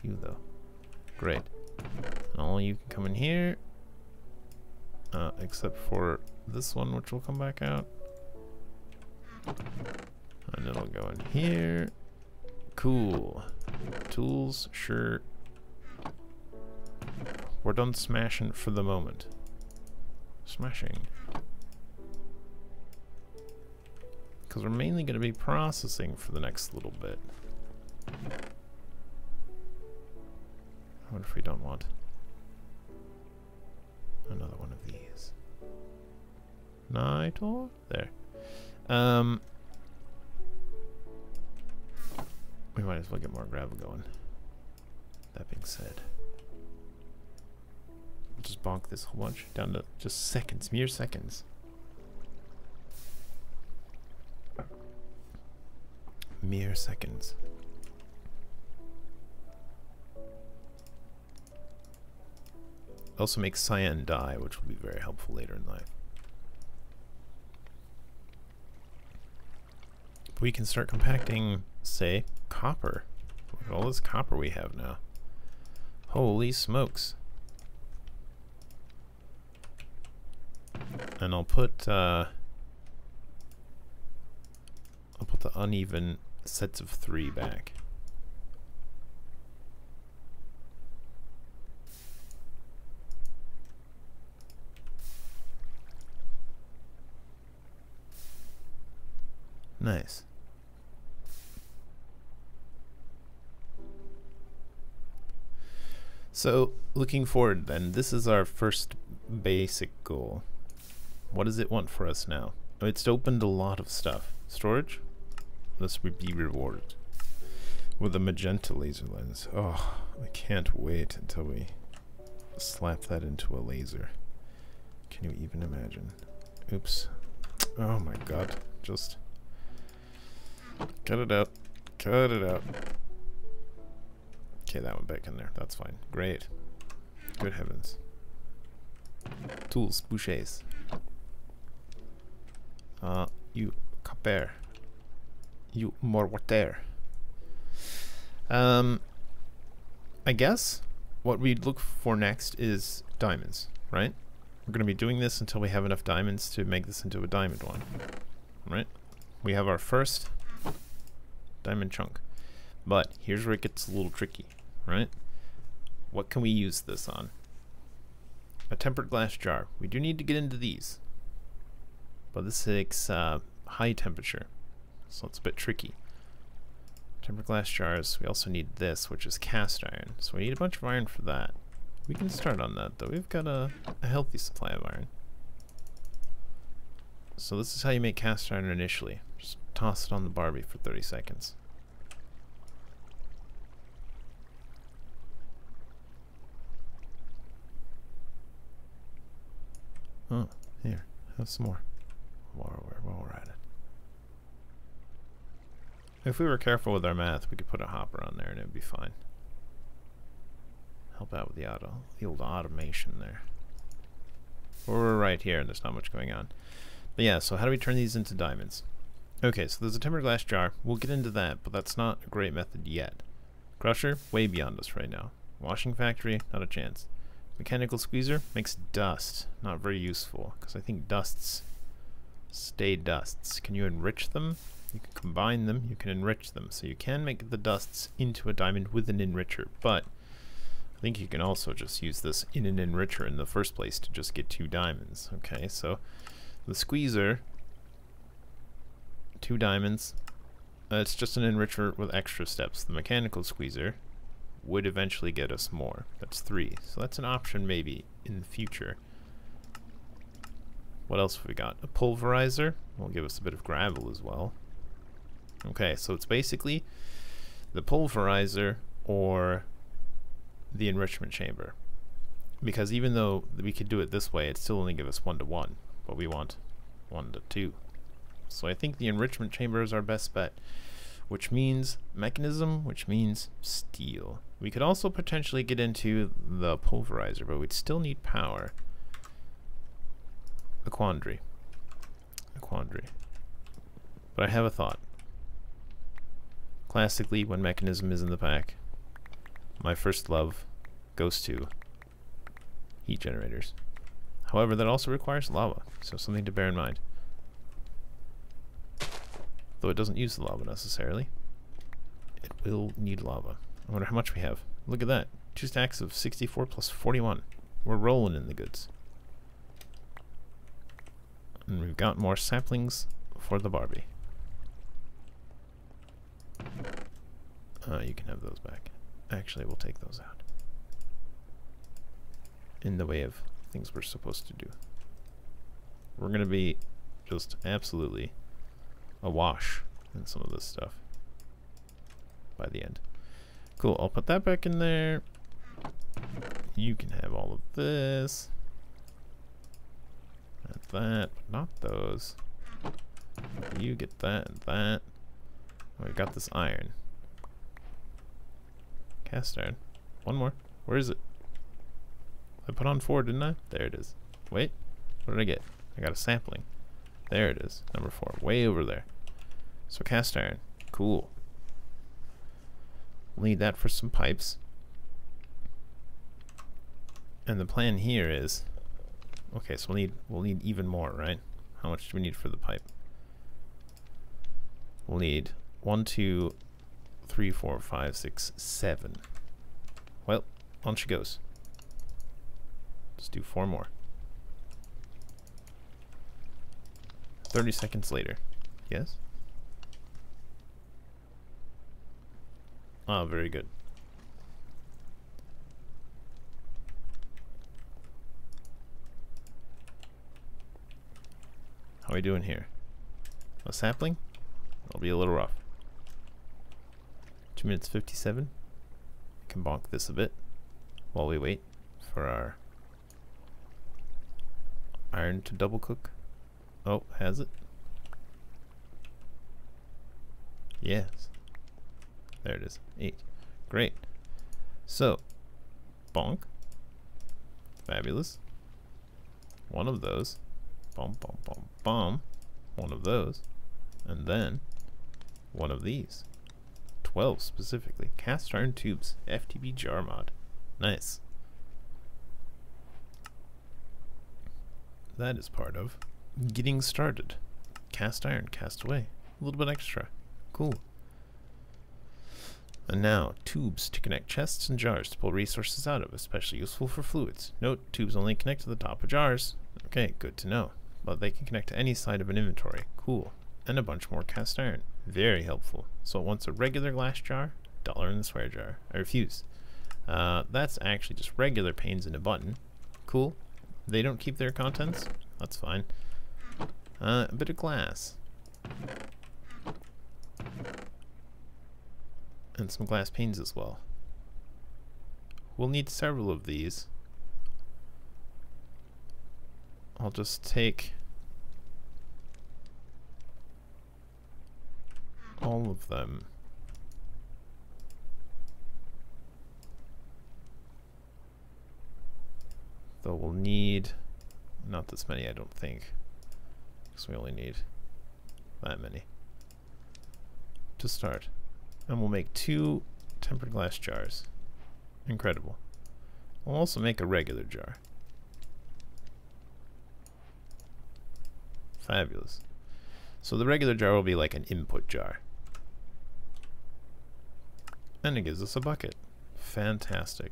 You though. Great. And all you can come in here. Uh, except for this one, which will come back out. And it'll go in here. Cool. Tools, sure. We're done smashing for the moment. Smashing. Because we're mainly going to be processing for the next little bit. What if we don't want another one of these? Night or there. Um, we might as well get more gravel going. That being said, we'll just bonk this whole bunch down to just seconds, mere seconds. Mere seconds. Also makes cyan dye, which will be very helpful later in life. We can start compacting, say, copper. Look at all this copper we have now. Holy smokes. And I'll put, uh, I'll put the uneven sets of three back. Nice. So, looking forward then, this is our first basic goal. What does it want for us now? Oh, it's opened a lot of stuff. Storage? Let's be rewarded. With a magenta laser lens. Oh, I can't wait until we slap that into a laser. Can you even imagine? Oops. Oh my god. Just Cut it out. Cut it out. Okay, that went back in there. That's fine. Great. Good heavens. Tools, bouchers. Uh, you copper. You more there. Um, I guess what we'd look for next is diamonds, right? We're going to be doing this until we have enough diamonds to make this into a diamond one, right? We have our first diamond chunk. But here's where it gets a little tricky, right? What can we use this on? A tempered glass jar. We do need to get into these. But this takes uh, high temperature, so it's a bit tricky. Tempered glass jars. We also need this, which is cast iron. So we need a bunch of iron for that. We can start on that, though. We've got a, a healthy supply of iron. So this is how you make cast iron initially. Just toss it on the Barbie for 30 seconds. Oh, here, have some more while we're, while we're at it. If we were careful with our math, we could put a hopper on there and it would be fine. Help out with the auto, the old automation there. We're right here and there's not much going on. But yeah, so how do we turn these into diamonds? Okay, so there's a tempered glass jar. We'll get into that, but that's not a great method yet. Crusher, way beyond us right now. Washing factory, not a chance. Mechanical squeezer makes dust. Not very useful, because I think dusts stay dusts. Can you enrich them? You can combine them, you can enrich them. So you can make the dusts into a diamond with an enricher, but I think you can also just use this in an enricher in the first place to just get two diamonds. Okay, so the squeezer two diamonds. Uh, it's just an enricher with extra steps. The mechanical squeezer would eventually get us more. That's three. So that's an option maybe in the future. What else have we got? A pulverizer will give us a bit of gravel as well. Okay, so it's basically the pulverizer or the enrichment chamber. Because even though we could do it this way, it still only give us one to one, but we want one to two. So I think the enrichment chamber is our best bet, which means Mekanism, which means steel. We could also potentially get into the pulverizer, but we'd still need power. A quandary. A quandary. But I have a thought. Classically, when Mekanism is in the pack, my first love goes to heat generators. However, that also requires lava, so something to bear in mind though it doesn't use the lava necessarily. It will need lava. I wonder how much we have. Look at that. Two stacks of 64 plus 41. We're rolling in the goods. And we've got more saplings for the Barbie. Uh, you can have those back. Actually, we'll take those out. In the way of things we're supposed to do. We're going to be just absolutely awash in some of this stuff. by the end. Cool, I'll put that back in there. You can have all of this. And that, but not those. You get that and that. We got this iron. Cast iron. One more. Where is it? I put on four, didn't I? There it is. Wait, what did I get? I got a sapling. There it is, number four, way over there. So cast iron, cool. We'll need that for some pipes. And the plan here is, okay, so we'll need we'll need even more, right? How much do we need for the pipe? We'll need one, two, three, four, five, six, seven. Well, on she goes. Let's do four more. 30 seconds later. Yes? Ah, very good. How are we doing here? A sapling? It'll be a little rough. 2 minutes 57. can bonk this a bit while we wait for our iron to double cook. Oh, has it? Yes. There it is. Eight. Great. So, bonk. Fabulous. One of those. Bum, bum, bum, bum. One of those. And then one of these. 12 specifically. Cast iron tubes. FTB jar mod. Nice. That is part of getting started. Cast iron, cast away. A little bit extra. Cool. And now, tubes to connect chests and jars to pull resources out of, especially useful for fluids. Note, tubes only connect to the top of jars. Okay, good to know. But they can connect to any side of an inventory. Cool. And a bunch more cast iron. Very helpful. So it wants a regular glass jar, dollar in the swear jar. I refuse. Uh, that's actually just regular panes in a button. Cool. They don't keep their contents. That's fine. Uh, a bit of glass. And some glass panes as well. We'll need several of these. I'll just take all of them. Though we'll need not this many, I don't think. Because we only need that many to start. And we'll make two tempered glass jars. Incredible. We'll also make a regular jar. Fabulous. So the regular jar will be like an input jar. And it gives us a bucket. Fantastic.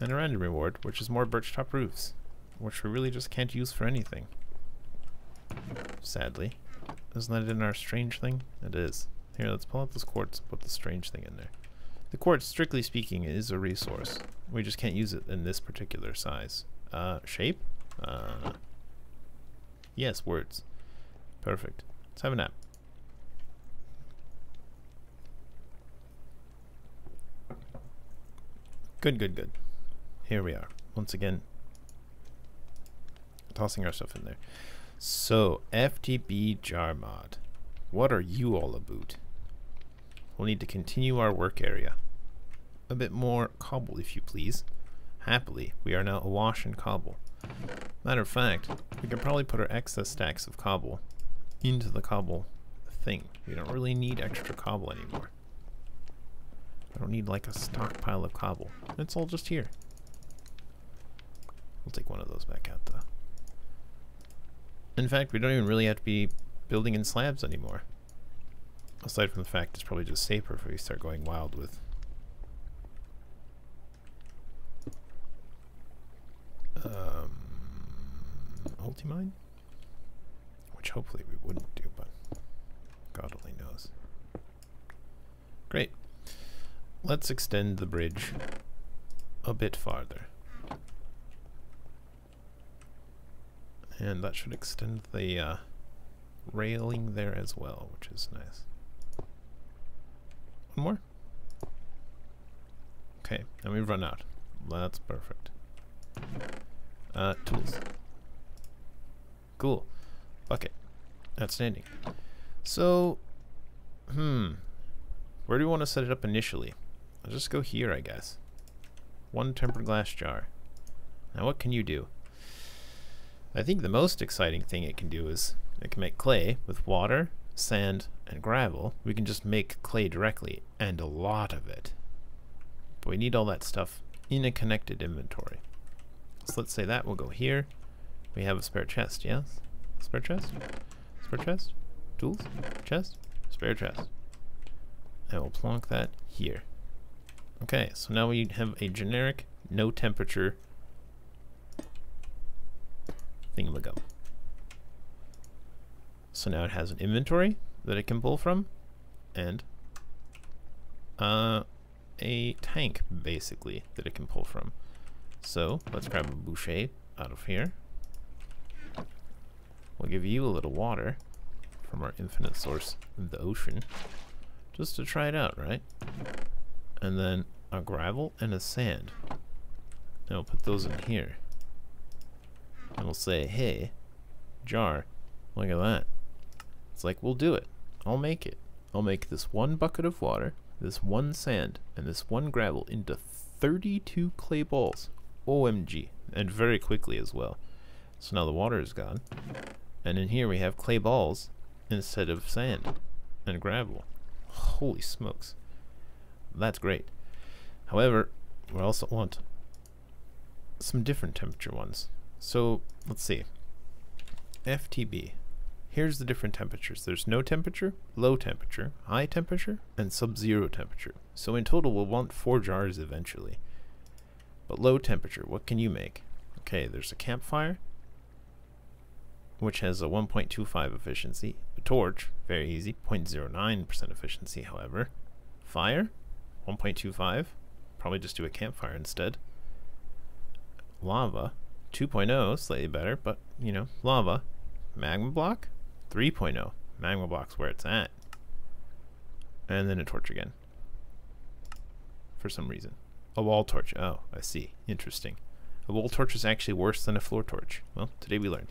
And a random reward, which is more birch top roofs, which we really just can't use for anything. Sadly. Isn't that in our strange thing? It is. Here, let's pull out this quartz and put the strange thing in there. The quartz, strictly speaking, is a resource. We just can't use it in this particular size. Uh, shape? Uh, yes, words. Perfect. Let's have a nap. Good, good, good. Here we are. Once again, tossing our stuff in there. So, FTB jar mod. What are you all about? We'll need to continue our work area. A bit more cobble, if you please. Happily, we are now awash in cobble. Matter of fact, we can probably put our excess stacks of cobble into the cobble thing. We don't really need extra cobble anymore. I don't need like a stockpile of cobble. It's all just here. We'll take one of those back out though. In fact, we don't even really have to be building in slabs anymore. Aside from the fact it's probably just safer if we start going wild with um, Ultimine? Which hopefully we wouldn't do, but God only knows. Great. Let's extend the bridge a bit farther. And that should extend the uh, railing there as well, which is nice. One more. Okay, and we've run out. That's perfect. Uh, tools. Cool. Bucket. Outstanding. So, hmm. Where do we want to set it up initially? I'll just go here, I guess. One tempered glass jar. Now what can you do? I think the most exciting thing it can do is it can make clay with water, sand, and gravel. We can just make clay directly, and a lot of it. But we need all that stuff in a connected inventory. So let's say that will go here. We have a spare chest, yes? Spare chest? Spare chest? Tools? Chest? Spare chest. I will plonk that here. Okay, so now we have a generic, no temperature thingamagum. So now it has an inventory that it can pull from, and uh, a tank, basically, that it can pull from. So, let's grab a boucher out of here. We'll give you a little water from our infinite source, the ocean, just to try it out, right? And then a gravel and a sand. And we'll put those in here. And we'll say, hey, jar, look at that. It's like, we'll do it. I'll make it. I'll make this one bucket of water, this one sand, and this one gravel into 32 clay balls. OMG. And very quickly as well. So now the water is gone. And in here we have clay balls instead of sand and gravel. Holy smokes. That's great. However, we also want some different temperature ones. So let's see. FTB. Here's the different temperatures. There's no temperature, low temperature, high temperature, and sub-zero temperature. So in total we'll want four jars eventually. But low temperature, what can you make? Okay, there's a campfire, which has a 1.25 efficiency. A torch, very easy, 0.09% efficiency, however. Fire, 1.25. Probably just do a campfire instead. Lava, 2.0, slightly better, but, you know, lava. Magma block, 3.0. Magma block's where it's at. And then a torch again. For some reason. A wall torch. Oh, I see. Interesting. A wall torch is actually worse than a floor torch. Well, today we learned.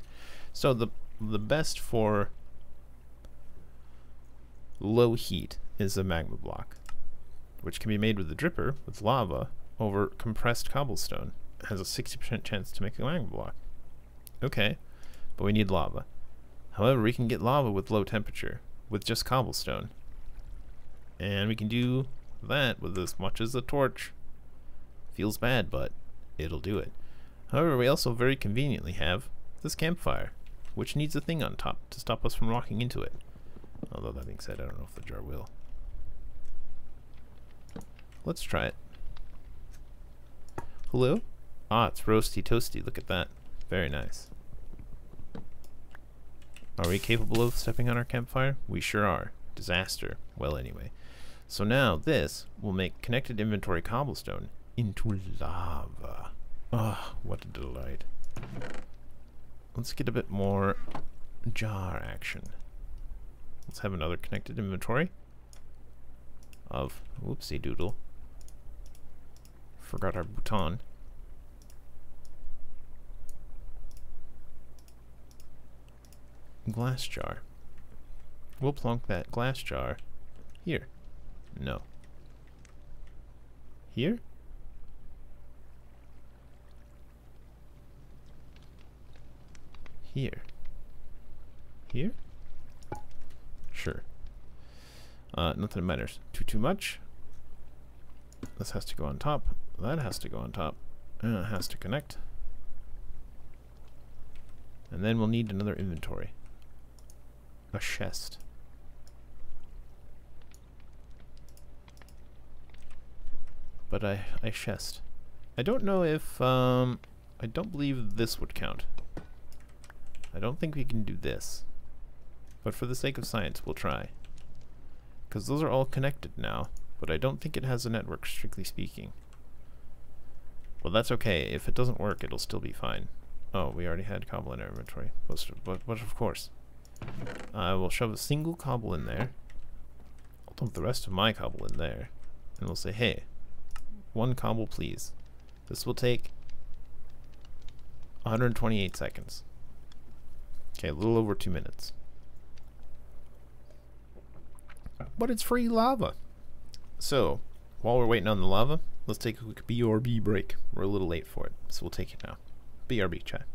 So the the best for low heat is a magma block, which can be made with a dripper with lava over compressed cobblestone. It has a 60% chance to make a magma block. Okay, but we need lava. However, we can get lava with low temperature, with just cobblestone. And we can do that with as much as a torch. Feels bad, but it'll do it. However, we also very conveniently have this campfire, which needs a thing on top to stop us from walking into it. Although that being said, I don't know if the jar will. Let's try it. Hello? Ah, it's roasty toasty. Look at that. Very nice. Are we capable of stepping on our campfire? We sure are. Disaster. Well, anyway. So now this will make connected inventory cobblestone into lava. Ah, oh, what a delight. Let's get a bit more jar action. Let's have another connected inventory of, whoopsie doodle. Forgot our bouton. Glass jar. We'll plonk that glass jar here. No. Here? Here. Here? Sure. Uh, nothing matters too too much. This has to go on top. That has to go on top. And it has to connect. And then we'll need another inventory. A chest. But I, I chest. I don't know if, um, I don't believe this would count. I don't think we can do this. But for the sake of science, we'll try. Because those are all connected now, but I don't think it has a network, strictly speaking. Well, that's okay. If it doesn't work, it'll still be fine. Oh, we already had cobble in our inventory. But, but, but of course. I will shove a single cobble in there. I'll dump the rest of my cobble in there. And we'll say, hey, one cobble please. This will take 128 seconds. Okay, a little over two minutes. But it's free lava. So, while we're waiting on the lava, let's take a quick BRB break. We're a little late for it, so we'll take it now. BRB chat.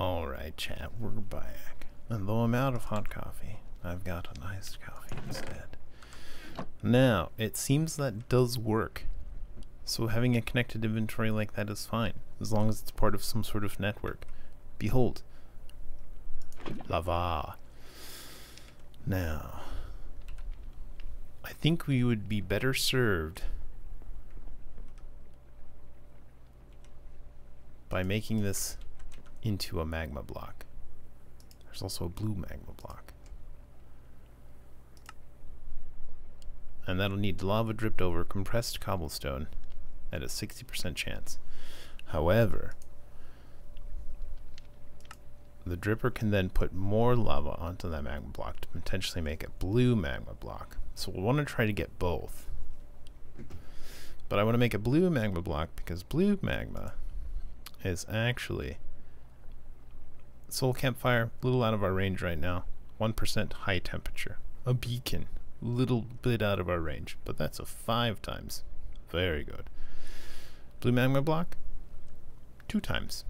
Alright, chat, we're back. And though I'm out of hot coffee, I've got a nice coffee instead. Now, it seems that does work. So having a connected inventory like that is fine, as long as it's part of some sort of network. Behold. Lava. Now, I think we would be better served by making this into a magma block. There's also a blue magma block. And that'll need lava dripped over compressed cobblestone at a 60% chance. However, the dripper can then put more lava onto that magma block to potentially make a blue magma block. So we'll want to try to get both. But I want to make a blue magma block because blue magma is actually Soul Campfire, a little out of our range right now. 1% high temperature. A beacon, little bit out of our range, but that's a 5 times. Very good. Blue Magma Block, 2 times.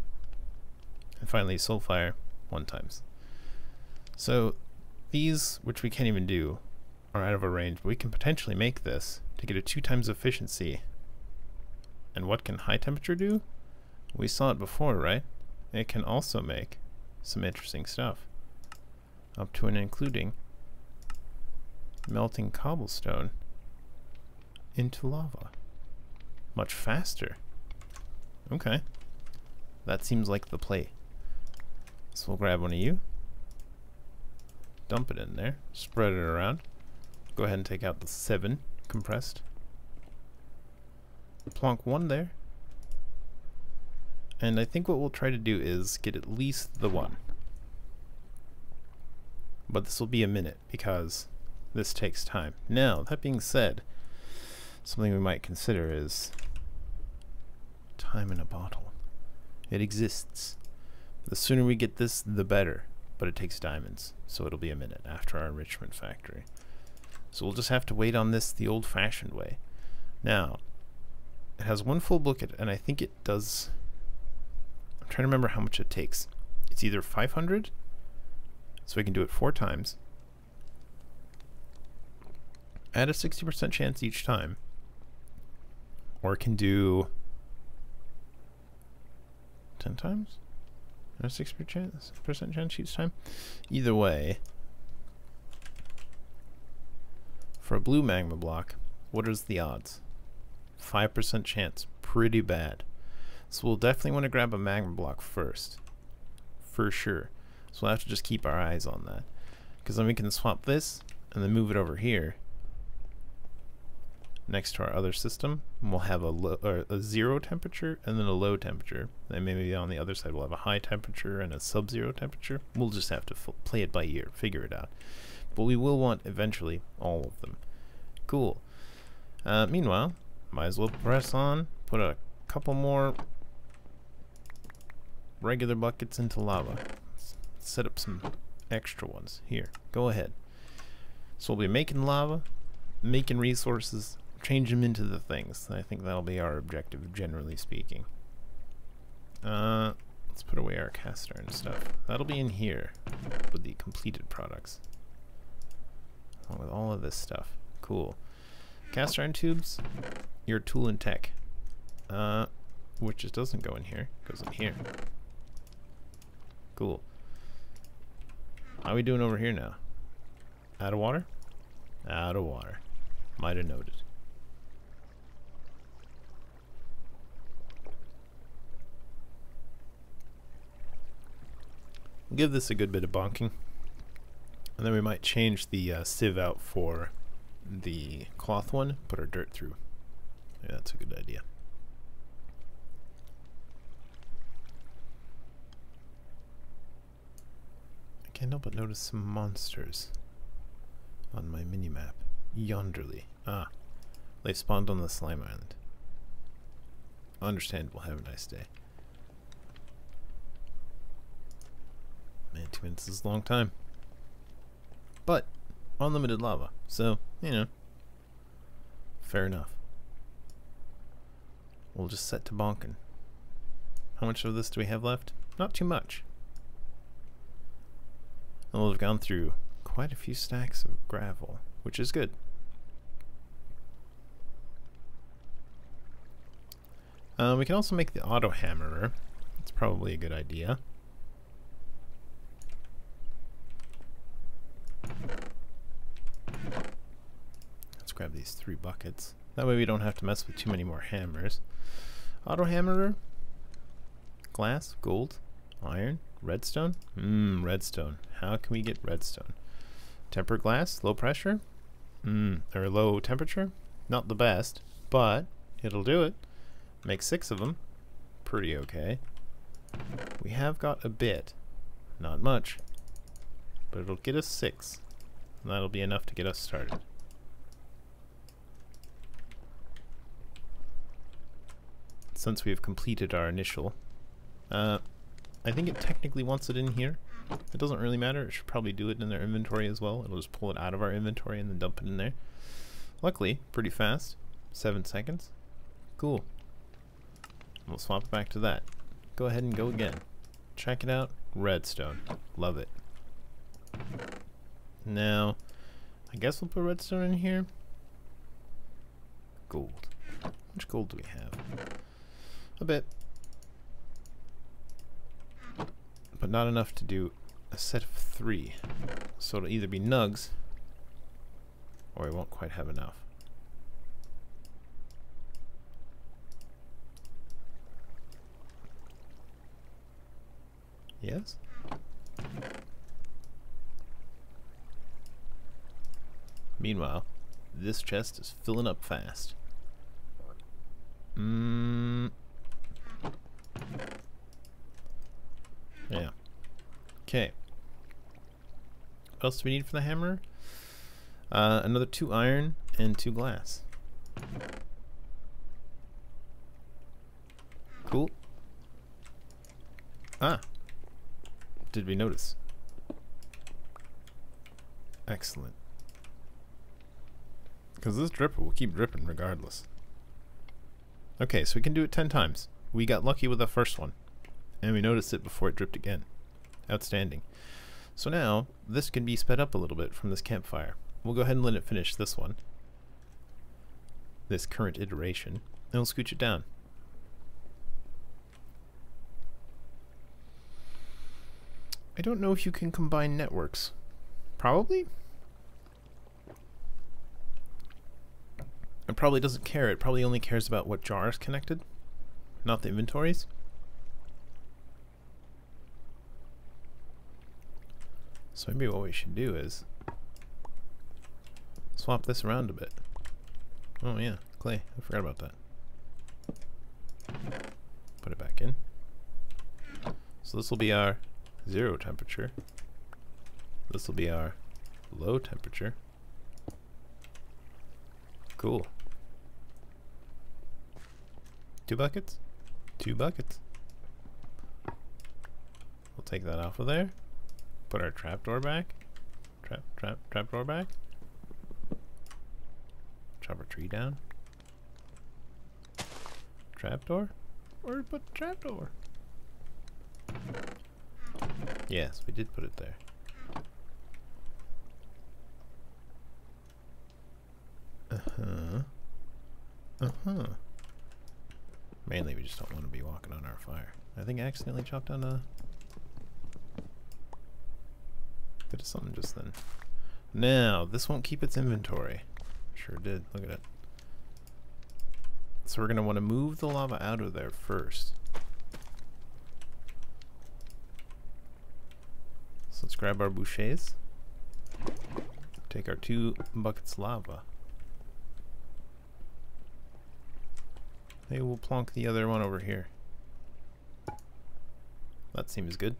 And finally, Soulfire, 1 times. So these, which we can't even do, are out of our range, but we can potentially make this to get a 2 times efficiency. And what can high temperature do? We saw it before, right? It can also make some interesting stuff. Up to and including melting cobblestone into lava. Much faster. Okay. That seems like the play. So we'll grab one of you. Dump it in there. Spread it around. Go ahead and take out the seven compressed. Plonk one there. And I think what we'll try to do is get at least the one. But this will be a minute because this takes time. Now, that being said, something we might consider is time in a bottle. It exists. The sooner we get this, the better. But it takes diamonds, so it'll be a minute after our enrichment factory. So we'll just have to wait on this the old-fashioned way. Now, it has one full bucket, and I think it does trying to remember how much it takes. It's either 500, so we can do it four times, at a 60% chance each time, or it can do 10 times at a 60% chance, percent chance each time. Either way, for a blue magma block, what is the odds? 5% chance, pretty bad. So we'll definitely want to grab a magma block first. For sure. So we'll have to just keep our eyes on that. Because then we can swap this and then move it over here next to our other system. And we'll have a, low, a zero temperature and then a low temperature. And maybe on the other side we'll have a high temperature and a sub-zero temperature. We'll just have to play it by ear, figure it out. But we will want eventually all of them. Cool. Uh, meanwhile, might as well press on, put a couple more regular buckets into lava. Let's set up some extra ones. Here, go ahead. So we'll be making lava, making resources, change them into the things. I think that'll be our objective, generally speaking. Uh, let's put away our cast iron stuff. That'll be in here with the completed products. Along with all of this stuff. Cool. Cast iron tubes, your tool and tech. Uh, which just doesn't go in here, goes in here. Cool. How are we doing over here now? Out of water? Out of water. Might have noted. give this a good bit of bonking. And then we might change the uh, sieve out for the cloth one, put our dirt through. Yeah, that's a good idea. Can't help but notice some monsters on my minimap. Yonderly. Ah, they spawned on the slime island. Understandable. Have a nice day. Man, two minutes is a long time. But, unlimited lava. So, you know, fair enough. We'll just set to bonking. How much of this do we have left? Not too much. And we'll have gone through quite a few stacks of gravel, which is good. Uh, we can also make the auto hammerer. It's probably a good idea. Let's grab these three buckets. That way we don't have to mess with too many more hammers. Auto hammerer, glass, gold, iron, redstone. Mmm, redstone. How can we get redstone? Tempered glass, low pressure, mmm, or low temperature. Not the best, but it'll do it. Make six of them. Pretty okay. We have got a bit. Not much. But it'll get us six. And that'll be enough to get us started. Since we have completed our initial. Uh, I think it technically wants it in here. It doesn't really matter. It should probably do it in their inventory as well. It'll just pull it out of our inventory and then dump it in there. Luckily, pretty fast. Seven seconds. Cool. We'll swap it back to that. Go ahead and go again. Check it out. Redstone. Love it. Now, I guess we'll put redstone in here. Gold. How much gold do we have? A bit. But not enough to do a set of three. So it'll either be nugs, or we won't quite have enough. Yes? Meanwhile, this chest is filling up fast. Mmm. Yeah. Okay. What else do we need for the hammer? Uh, another two iron and two glass. Cool. Ah, did we notice? Excellent. Because this dripper will keep dripping regardless. Okay, so we can do it 10 times. We got lucky with the first one. And we noticed it before it dripped again. Outstanding. So now, this can be sped up a little bit from this campfire. We'll go ahead and let it finish this one. This current iteration. And we'll scooch it down. I don't know if you can combine networks. Probably? It probably doesn't care. It probably only cares about what jar is connected, not the inventories. So maybe what we should do is swap this around a bit. Oh yeah, clay. I forgot about that. Put it back in. So this will be our zero temperature. This will be our low temperature. Cool. Two buckets? Two buckets. We'll take that off of there. Put our trapdoor back. Trap, trap, trapdoor back. Chop our tree down. Trapdoor? Or put the trapdoor? Yes, we did put it there. Uh-huh. Uh-huh. Mainly we just don't want to be walking on our fire. I think I accidentally chopped down a bit something just then. Now, this won't keep its inventory. Sure did. Look at it. So we're going to want to move the lava out of there first. So let's grab our bouchers. Take our two buckets lava. Maybe we'll plonk the other one over here. That seems good.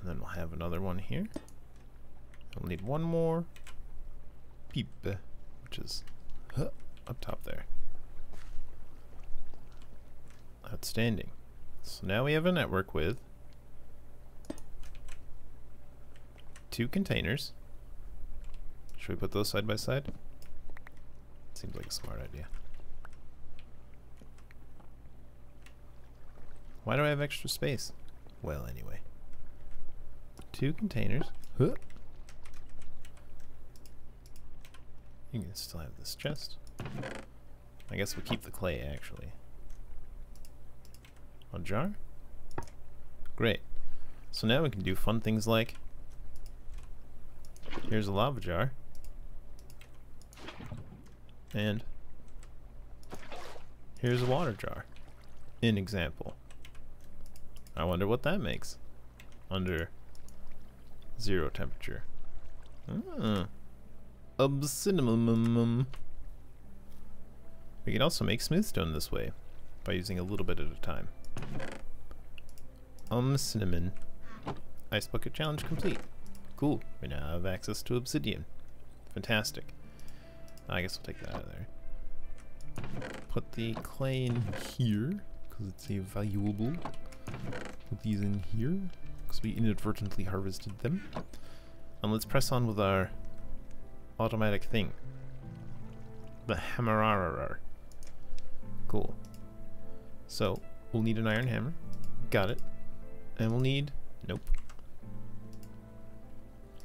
And then we'll have another one here. We'll need one more peep, which is up top there. Outstanding. So now we have a network with two containers. Should we put those side by side? Seems like a smart idea. Why do I have extra space? Well, anyway. Two containers. Huh. You can still have this chest. I guess we'll keep the clay, actually. A jar? Great. So now we can do fun things like... Here's a lava jar. And... Here's a water jar. In example. I wonder what that makes. Under zero temperature. Ah. We can also make smoothstone this way by using a little bit at a time. Um, cinnamon. Ice bucket challenge complete. Cool. We now have access to obsidian. Fantastic. I guess we'll take that out of there. Put the clay in here because it's a valuable. Put these in here because we inadvertently harvested them. And let's press on with our automatic thing. The hammer. Cool. So, we'll need an iron hammer. Got it. And we'll need... Nope.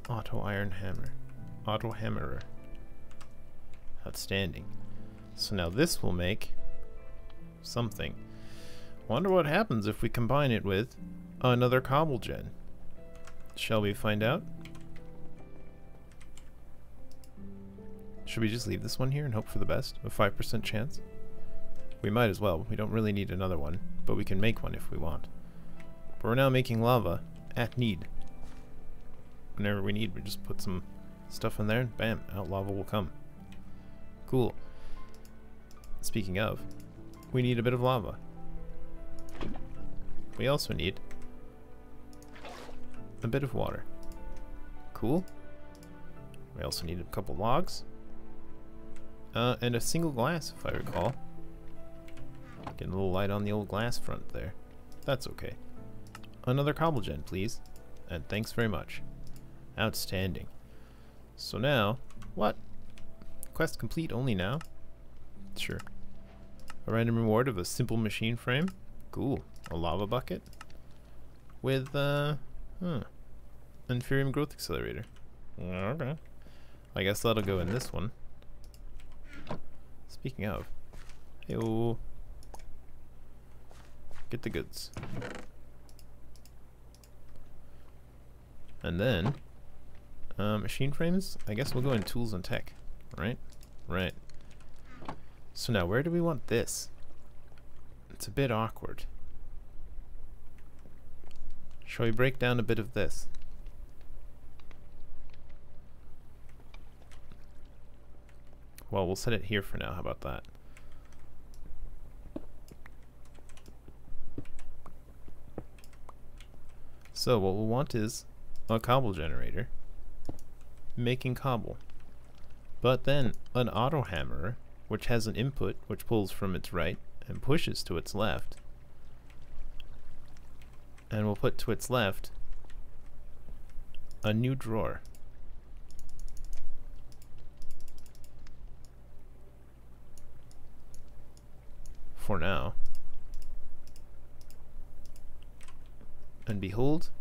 Auto iron hammer. Auto hammerer. Outstanding. So now this will make something. Wonder what happens if we combine it with another cobble gen. Shall we find out? Should we just leave this one here and hope for the best? A 5% chance? We might as well. We don't really need another one, but we can make one if we want. But we're now making lava at need. Whenever we need, we just put some stuff in there and bam, out lava will come. Cool. Speaking of, we need a bit of lava. We also need a bit of water. Cool. We also need a couple logs. Uh, and a single glass, if I recall. Getting a little light on the old glass front there. That's okay. Another cobble gen, please. And thanks very much. Outstanding. So now, what? Quest complete only now? Sure. A random reward of a simple machine frame? Cool. A lava bucket? With, uh, huh. Inferium growth accelerator. Okay. I guess that'll go in this one. Speaking of. Hey -oh. Get the goods. And then, uh, machine frames, I guess we'll go in tools and tech, right? Right. So now, where do we want this? It's a bit awkward. Shall we break down a bit of this? Well, we'll set it here for now. How about that? So what we'll want is a cobble generator making cobble. But then an auto hammerer, which has an input which pulls from its right and pushes to its left. And we'll put to its left a new drawer. For now. And behold,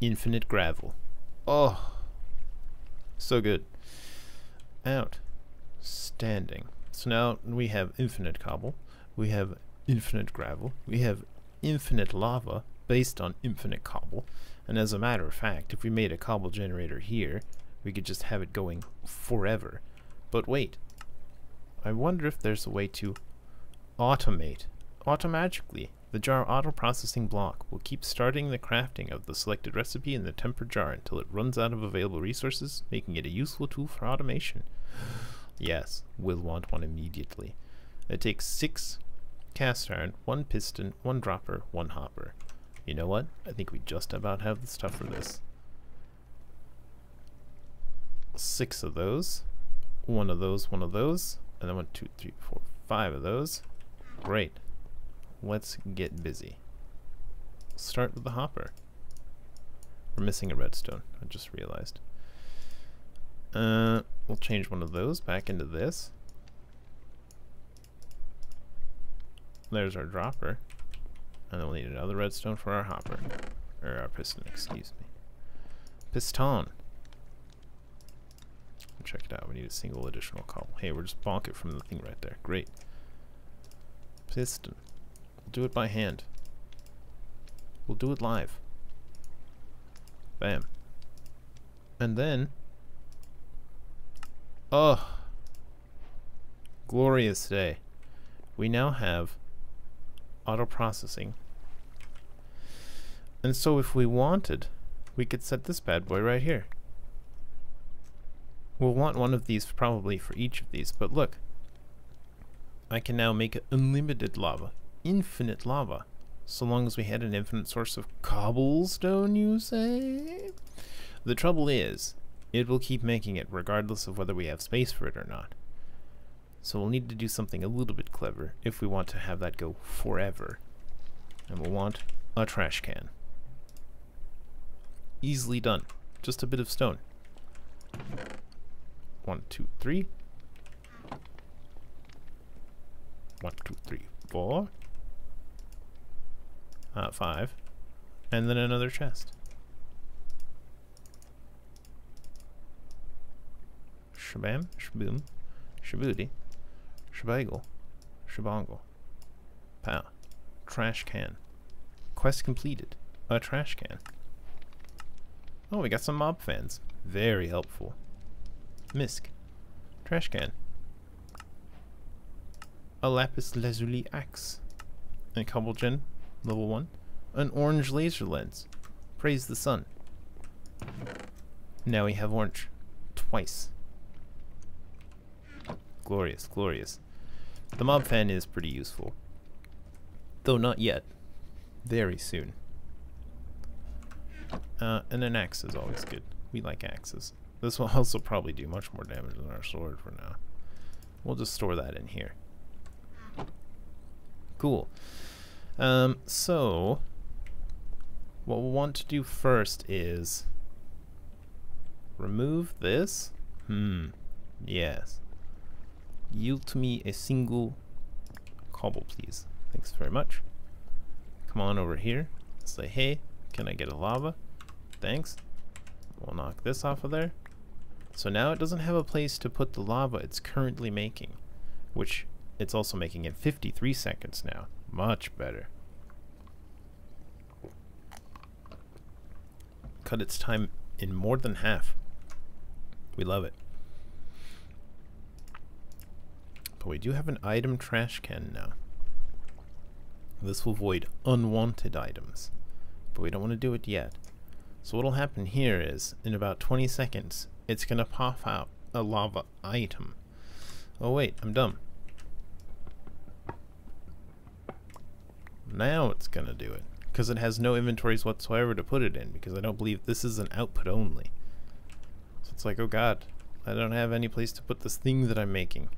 infinite gravel. Oh, so good. Outstanding. So now we have infinite cobble, we have infinite gravel, we have infinite lava based on infinite cobble, and as a matter of fact, if we made a cobble generator here, we could just have it going forever. But wait, I wonder if there's a way to automate automatically the jar auto processing block will keep starting the crafting of the selected recipe in the tempered jar until it runs out of available resources, making it a useful tool for automation. yes, we'll want one immediately. It takes six cast iron, one piston, one dropper, one hopper. You know what? I think we just about have the stuff for this. Six of those, one of those, one of those, and then one, two, three, four, five of those. Great let's get busy. Start with the hopper. We're missing a redstone, I just realized. Uh, we'll change one of those back into this. There's our dropper. And then we'll need another redstone for our hopper. Or our piston, excuse me. Piston. Check it out. We need a single additional cobble. Hey, we're just bonk it from the thing right there. Great. Piston. We'll do it by hand. We'll do it live. Bam. And then... Oh! Glorious day. We now have auto processing. And so if we wanted, we could set this bad boy right here. We'll want one of these probably for each of these, but look. I can now make unlimited lava. Infinite lava. So long as we had an infinite source of cobblestone, you say? The trouble is, it will keep making it regardless of whether we have space for it or not. So we'll need to do something a little bit clever if we want to have that go forever. And we'll want a trash can. Easily done. Just a bit of stone. One, two, three. One, two, three, four. Uh, five. And then another chest. Shabam, shaboom, shaboody. Shabagle. Shabangle. Pow. Trash can. Quest completed. A trash can. Oh, we got some mob fans. Very helpful. Misk. Trash can. A lapis lazuli axe. A cobble gen. Level 1. An orange laser lens. Praise the sun. Now we have orange. Twice. Glorious, glorious. The mob fan is pretty useful. Though not yet. Very soon. Uh, and an axe is always good. We like axes. This will also probably do much more damage than our sword for now. We'll just store that in here. Cool. Um, so, what we'll want to do first is remove this. Hmm. Yes. Yield to me a single cobble, please. Thanks very much. Come on over here. Say, hey, can I get a lava? Thanks. We'll knock this off of there. So now it doesn't have a place to put the lava it's currently making, which it's also making in 53 seconds now. Much better. Cut its time in more than half. We love it. But we do have an item trash can now. This will void unwanted items. But we don't want to do it yet. So what'll happen here is, in about 20 seconds, it's going to pop out a lava item. Oh wait, I'm dumb. Now it's going to do it. Because it has no inventories whatsoever to put it in, because I don't believe this is an output only. So it's like, oh god, I don't have any place to put this thing that I'm making.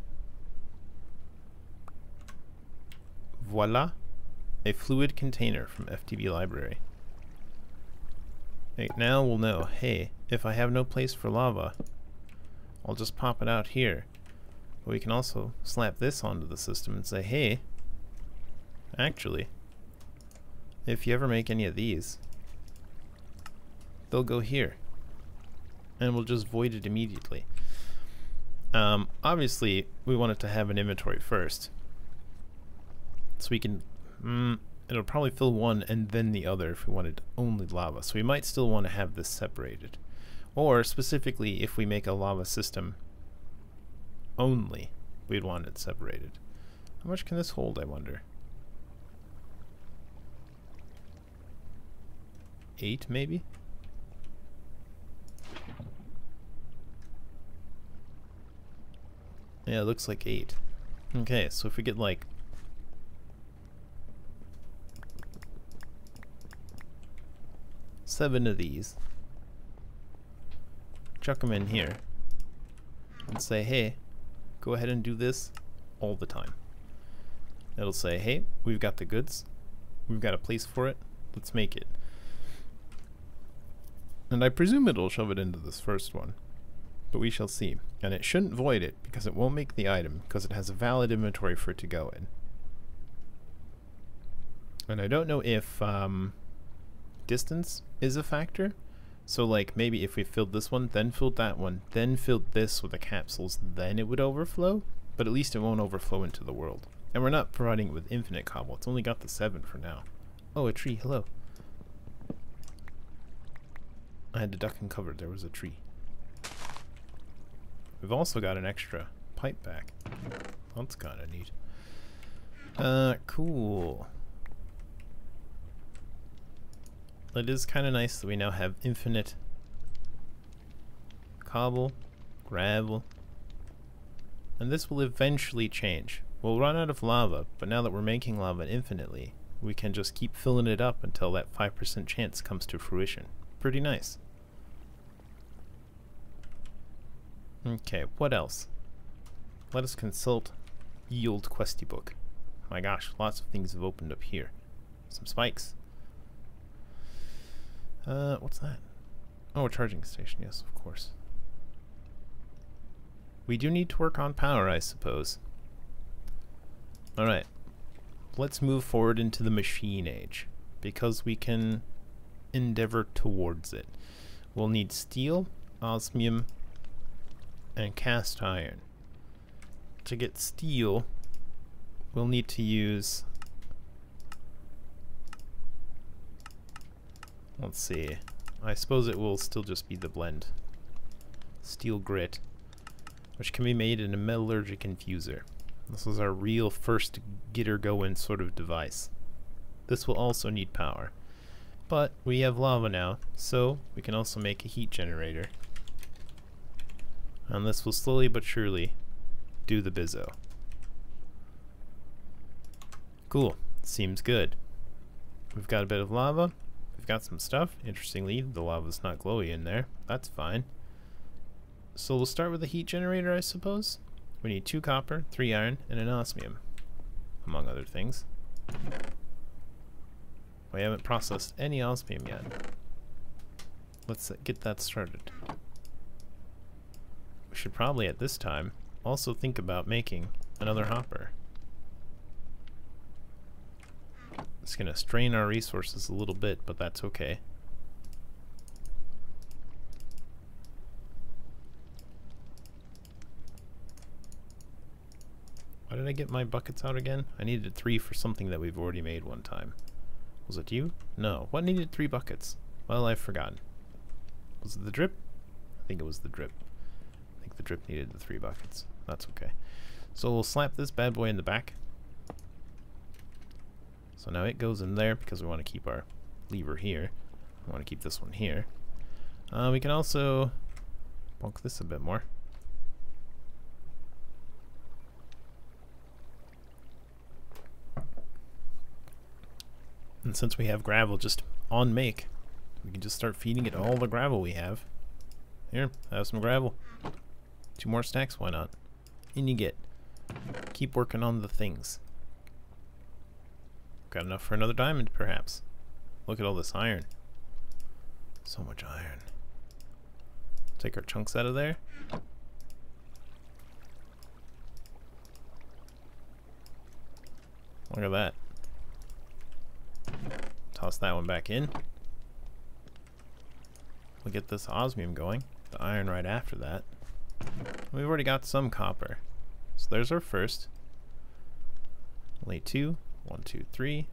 Voila, a fluid container from FTB library. Right, now we'll know, hey, if I have no place for lava, I'll just pop it out here. But we can also slap this onto the system and say, hey, actually, if you ever make any of these, they'll go here. And we'll just void it immediately. Um, obviously, we want it to have an inventory first, so we can, mm, it'll probably fill one and then the other if we wanted only lava. So we might still want to have this separated. Or specifically, if we make a lava system only, we'd want it separated. How much can this hold, I wonder? Eight, maybe? Yeah, it looks like eight. Okay, so if we get like seven of these. Chuck them in here. And say, hey, go ahead and do this all the time. It'll say, hey, we've got the goods. We've got a place for it. Let's make it. And I presume it'll shove it into this first one. But we shall see. And it shouldn't void it because it won't make the item because it has a valid inventory for it to go in. And I don't know if um, distance is a factor. So like maybe if we filled this one, then filled that one, then filled this with the capsules, then it would overflow. But at least it won't overflow into the world. And we're not providing it with infinite cobble. It's only got the seven for now. Oh, a tree. Hello. I had to duck and cover. There was a tree. We've also got an extra pipe back. That's kind of neat. Uh, cool. It is kind of nice that we now have infinite cobble, gravel, and this will eventually change. We'll run out of lava, but now that we're making lava infinitely, we can just keep filling it up until that 5% chance comes to fruition. Pretty nice. Okay, what else? Let us consult Ye Old Questy Book. My gosh, lots of things have opened up here. Some spikes. Uh, what's that? Oh, a charging station, yes, of course. We do need to work on power, I suppose. Alright. Let's move forward into the machine age. Because we can endeavor towards it. We'll need steel, osmium, and cast iron. To get steel, we'll need to use... Let's see. I suppose it will still just be the blend. Steel grit, which can be made in a metallurgic infuser. This is our real first get her going sort of device. This will also need power. But we have lava now, so we can also make a heat generator. And this will slowly but surely do the bizzo. Cool. Seems good. We've got a bit of lava. We've got some stuff. Interestingly, the lava's not glowy in there. That's fine. So we'll start with a heat generator, I suppose. We need two copper, three iron, and an osmium, among other things. We haven't processed any osmium yet. Let's get that started. We should probably, at this time, also think about making another hopper. It's going to strain our resources a little bit, but that's okay. Why did I get my buckets out again? I needed three for something that we've already made one time. Was it you? No. What needed three buckets? Well, I've forgotten. Was it the drip? I think it was the drip. I think the drip needed the three buckets. That's okay. So we'll slap this bad boy in the back. So now it goes in there because we want to keep our lever here. We want to keep this one here. Uh, we can also bulk this a bit more. And since we have gravel just on make, we can just start feeding it all the gravel we have. Here, have some gravel. Two more stacks, why not? And you get. Keep working on the things. Got enough for another diamond, perhaps. Look at all this iron. So much iron. Take our chunks out of there. Look at that. Toss that one back in. We'll get this osmium going. The iron right after that. We've already got some copper. So there's our first. Lay two. One, two, three.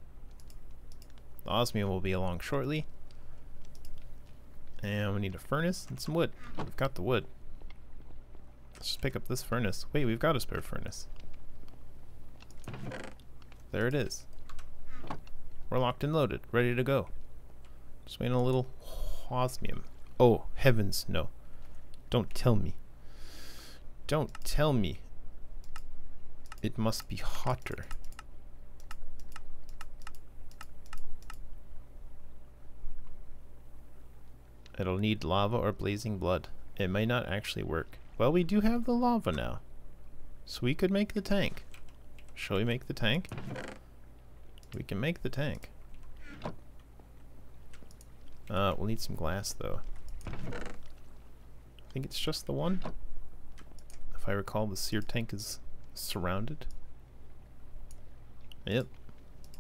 The osmium will be along shortly. And we need a furnace and some wood. We've got the wood. Let's just pick up this furnace. Wait, we've got a spare furnace. There it is. We're locked and loaded, ready to go. Just waiting a little osmium. Oh, heavens, no. Don't tell me. Don't tell me. It must be hotter. It'll need lava or blazing blood. It may not actually work. Well, we do have the lava now. So we could make the tank. Shall we make the tank? We can make the tank. Uh, we'll need some glass, though. I think it's just the one. If I recall, the sear tank is surrounded. Yep.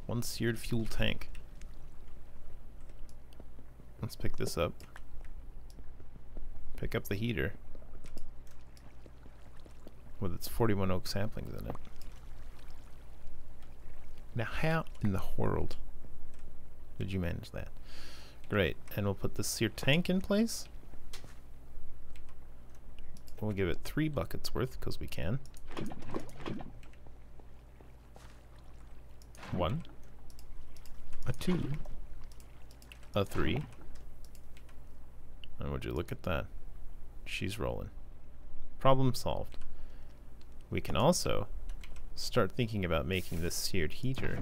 One seared fuel tank. Let's pick this up. Pick up the heater. With its 41 oak saplings in it. Now how in the world did you manage that? Great, and we'll put the sear tank in place. We'll give it three buckets worth, because we can. One. A two. A three. And would you look at that? She's rolling. Problem solved. We can also start thinking about making this seared heater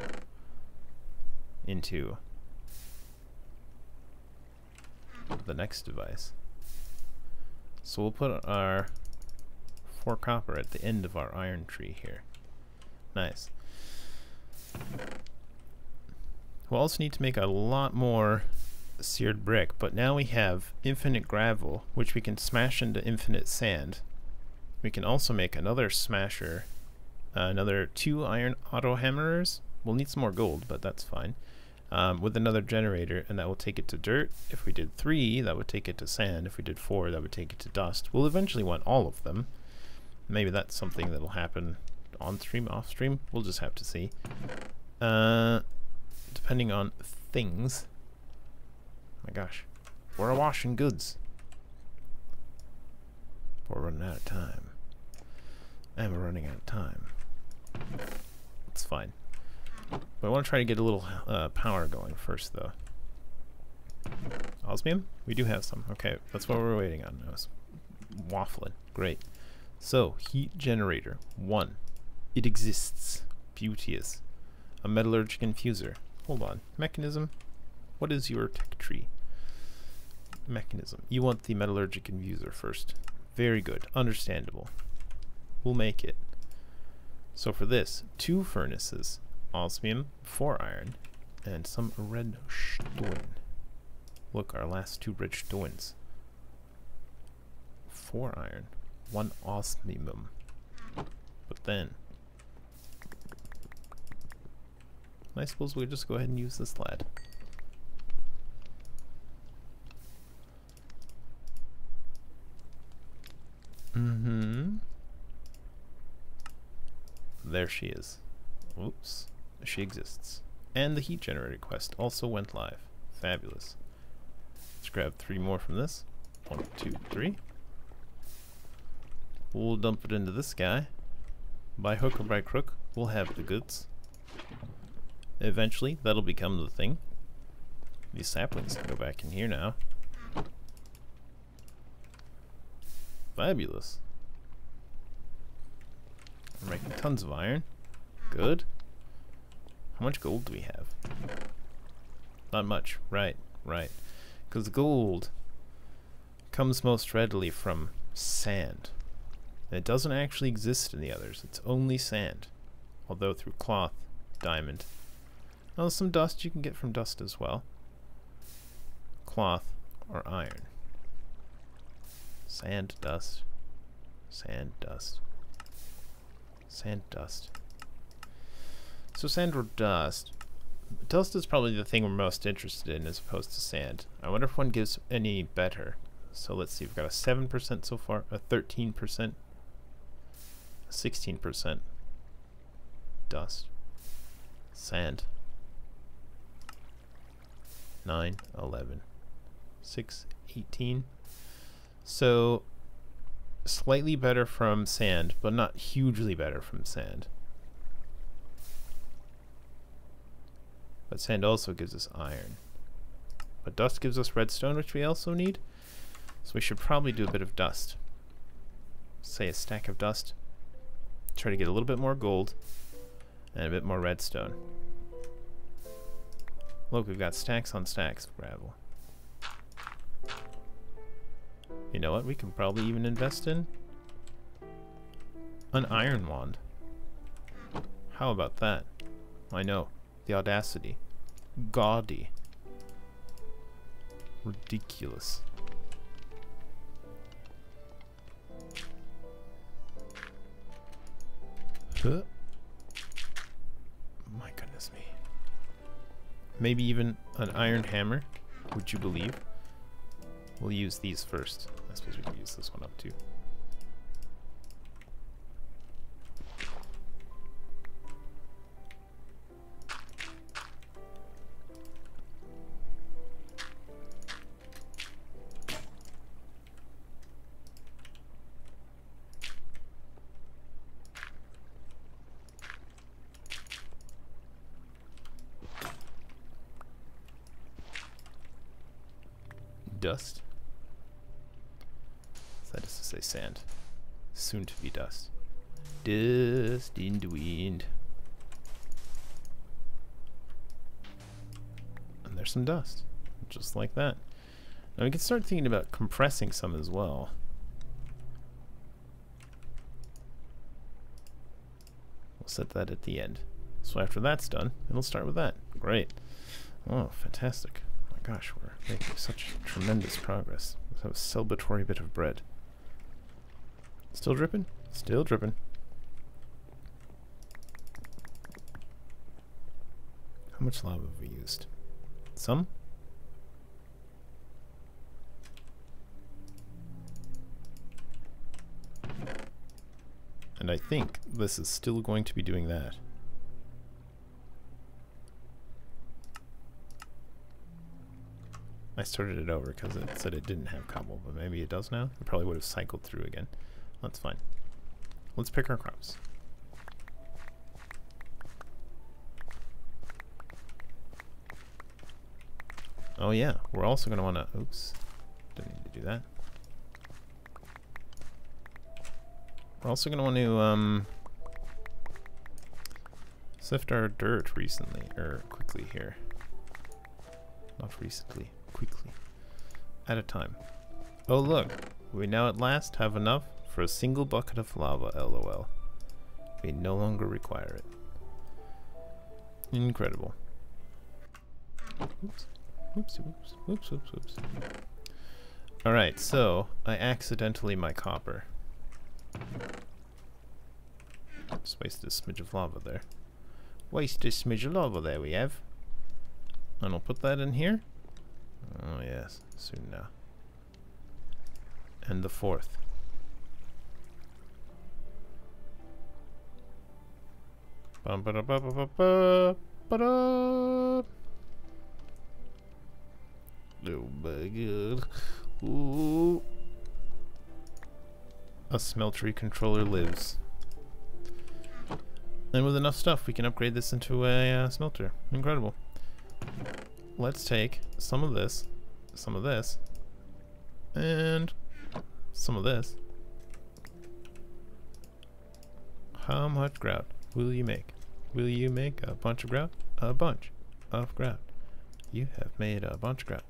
into the next device. So we'll put our four copper at the end of our iron tree here. Nice. We'll also need to make a lot more seared brick, but now we have infinite gravel, which we can smash into infinite sand. We can also make another smasher, uh, another two iron auto hammerers. We'll need some more gold, but that's fine. Um, with another generator, and that will take it to dirt. If we did three, that would take it to sand. If we did four, that would take it to dust. We'll eventually want all of them. Maybe that's something that'll happen on stream, off stream. We'll just have to see. Uh, depending on things. My gosh, we're washing goods. We're running out of time. And we're running out of time. It's fine. But I want to try to get a little uh, power going first, though. Osmium? We do have some. Okay, that's what we're waiting on. I was waffling. Great. So, heat generator. One. It exists. Beauteous. A metallurgic infuser. Hold on. Mekanism? What is your tech tree? Mekanism. You want the metallurgic infuser first. Very good. Understandable. We'll make it. So for this, two furnaces, osmium, four iron, and some red stone. Look, our last two red stones. Four iron, one osmium. But then, I suppose we'll just go ahead and use this lad. Mm-hmm. There she is. Oops. She exists. And the heat generator quest also went live. Fabulous. Let's grab three more from this. One, two, three. We'll dump it into this guy. By hook or by crook, we'll have the goods. Eventually, that'll become the thing. These saplings can go back in here now. Fabulous. We're making tons of iron. Good. How much gold do we have? Not much. Right, right. Because gold comes most readily from sand. And it doesn't actually exist in the others. It's only sand. Although through cloth, diamond. Oh, some dust you can get from dust as well. Cloth or iron. Sand, dust. Sand, dust. Sand, dust. So sand or dust. Dust is probably the thing we're most interested in as opposed to sand. I wonder if one gives any better. So let's see, we've got a 7% so far, a 13%, 16% dust, sand, 9, 11, 6, 18, so slightly better from sand, but not hugely better from sand. But sand also gives us iron. But dust gives us redstone, which we also need. So we should probably do a bit of dust. Say a stack of dust. Try to get a little bit more gold and a bit more redstone. Look, we've got stacks on stacks of gravel. You know what? We can probably even invest in an iron wand. How about that? I know. The audacity. Gaudy. Ridiculous. Huh? My goodness me. maybe even an iron hammer. Would you believe? We'll use these first. Suppose we can use this one up too. Some dust. Just like that. Now we can start thinking about compressing some as well. We'll set that at the end. So after that's done, it'll start with that. Great. Oh, fantastic Oh My gosh, we're making such tremendous progress. That was a celebratory bit of bread. Still dripping? Still dripping. How much lava have we used? Some? And I think this is still going to be doing that. I started it over because it said it didn't have cobble, but maybe it does now. It probably would have cycled through again. That's fine. Let's pick our crops. Oh yeah, we're also going to want to... Oops. Didn't need to do that. We're also going to want to um, sift our dirt recently, or quickly here. Not recently quickly. At a time. Oh look, we now at last have enough for a single bucket of lava, lol. We no longer require it. Incredible. Oops. Oops, oops, oops, oops, oops. Alright, so I accidentally my copper. Just wasted a smidge of lava there. Wasted a smidge of lava there we have. And I'll put that in here. Oh yes, soon now. And the fourth. Bum ba da ba ba ba ba ba da. Oh my god. Ooh. A smeltery controller lives. And with enough stuff, we can upgrade this into a uh, smelter. Incredible let's take some of this, some of this, and some of this. How much grout will you make? Will you make a bunch of grout? A bunch of grout. You have made a bunch of grout.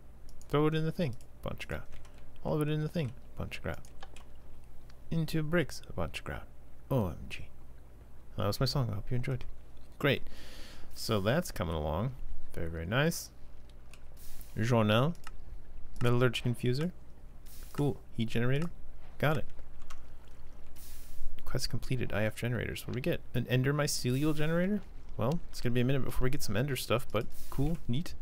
Throw it in the thing. Bunch of grout. All of it in the thing. Bunch of grout. Into bricks. A bunch of grout. OMG. That was my song. I hope you enjoyed. Great. So that's coming along. Very, very nice. Journal. Metallurgic infuser. Cool. Heat generator. Got it. Quest completed. IF generators. What do we get? An ender mycelial generator? Well, it's going to be a minute before we get some ender stuff, but cool. Neat.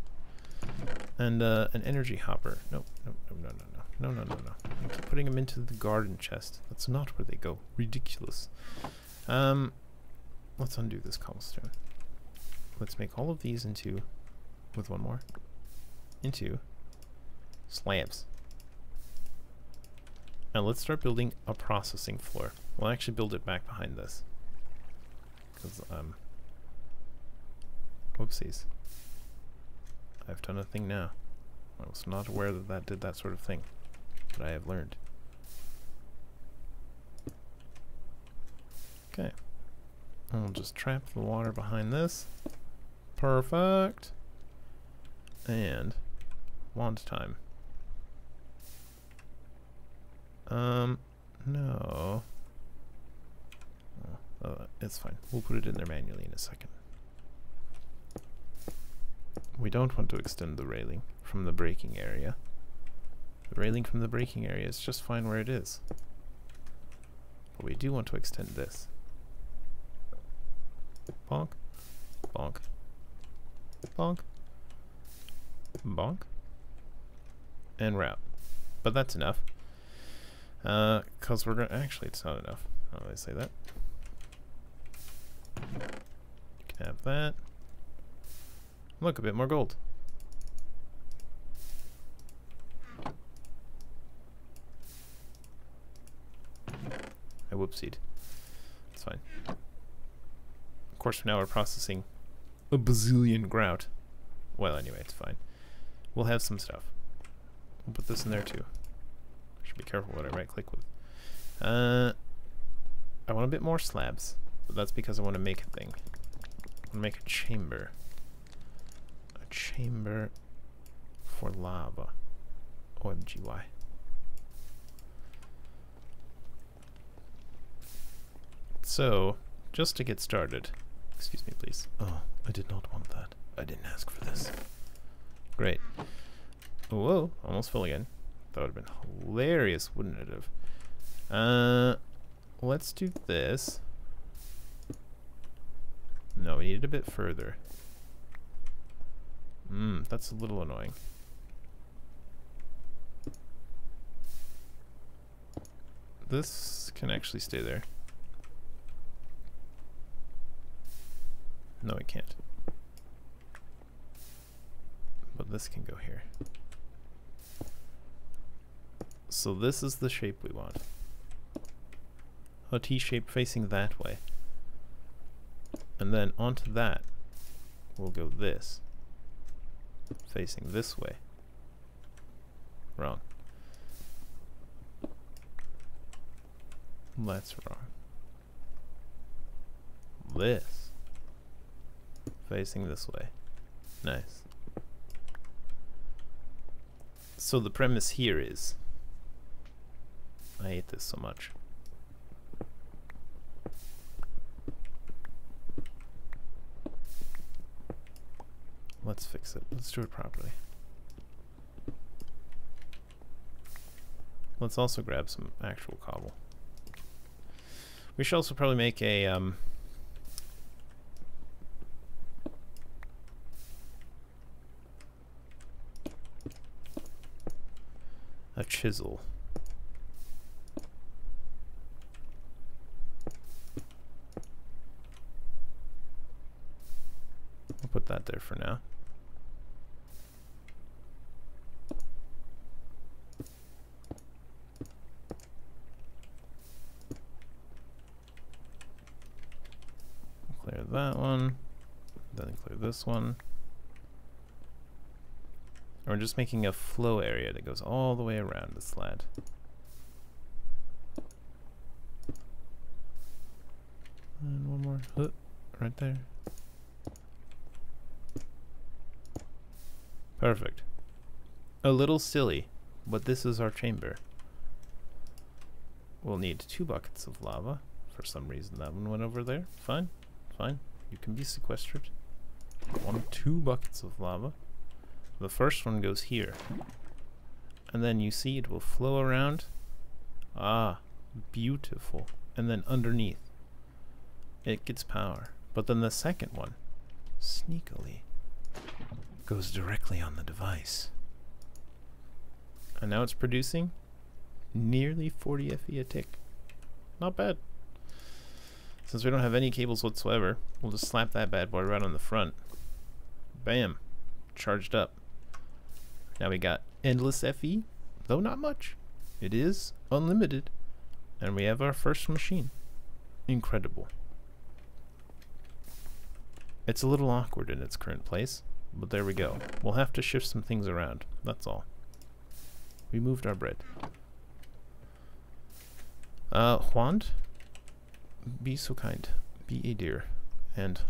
And uh, an energy hopper. No, no, no, no, no, no. No, no, no, no. I keep putting them into the garden chest. That's not where they go. Ridiculous. Um, let's undo this cobblestone. Let's make all of these into, with one more, into slabs. Now let's start building a processing floor. We'll actually build it back behind this. Because, um, whoopsies. I've done a thing now. I was not aware that that did that sort of thing. But I have learned. Okay. We'll just trap the water behind this. Perfect. And wand time. Um, no. Oh, uh, it's fine. We'll put it in there manually in a second. We don't want to extend the railing from the braking area. The railing from the braking area is just fine where it is. But we do want to extend this. Bonk. Bonk. Bonk. Bonk. And route. But that's enough. Uh, cause we're gonna, actually it's not enough. How do I say that? You can have that. Look, a bit more gold. I whoopsied. It's fine. Of course, for now we're processing a bazillion grout. Well, anyway, it's fine. We'll have some stuff. We'll put this in there too. I Should be careful what I right click with. Uh, I want a bit more slabs, but that's because I want to make a thing. I want to make a chamber. Chamber for lava. OMGY. So, just to get started, excuse me please. Oh, I did not want that. I didn't ask for this. Great. Whoa, almost full again. That would have been hilarious, wouldn't it have? Uh, let's do this. No, we need it a bit further. Hmm, that's a little annoying. This can actually stay there. No, it can't. But this can go here. So this is the shape we want. A T-shape facing that way. And then onto that, we'll go this. Facing this way. Wrong. That's wrong. This. Facing this way. Nice. So the premise here is I hate this so much. Let's fix it. Let's do it properly. Let's also grab some actual cobble. We should also probably make a um, a chisel. I'll put that there for now. Clear that one, then clear this one. And we're just making a flow area that goes all the way around the sled. And one more, uh, right there. Perfect. A little silly, but this is our chamber. We'll need two buckets of lava. For some reason that one went over there. Fine, fine. You can be sequestered. One, two buckets of lava. The first one goes here. And then you see it will flow around. Ah, beautiful. And then underneath, it gets power. But then the second one, sneakily, goes directly on the device. And now it's producing nearly 40 FE a tick. Not bad. Since we don't have any cables whatsoever, we'll just slap that bad boy right on the front. Bam. Charged up. Now we got endless FE, though not much. It is unlimited. And we have our first machine. Incredible. It's a little awkward in its current place, but there we go. We'll have to shift some things around, that's all. We moved our bread. Uh, Juan, be so kind. Be a dear. And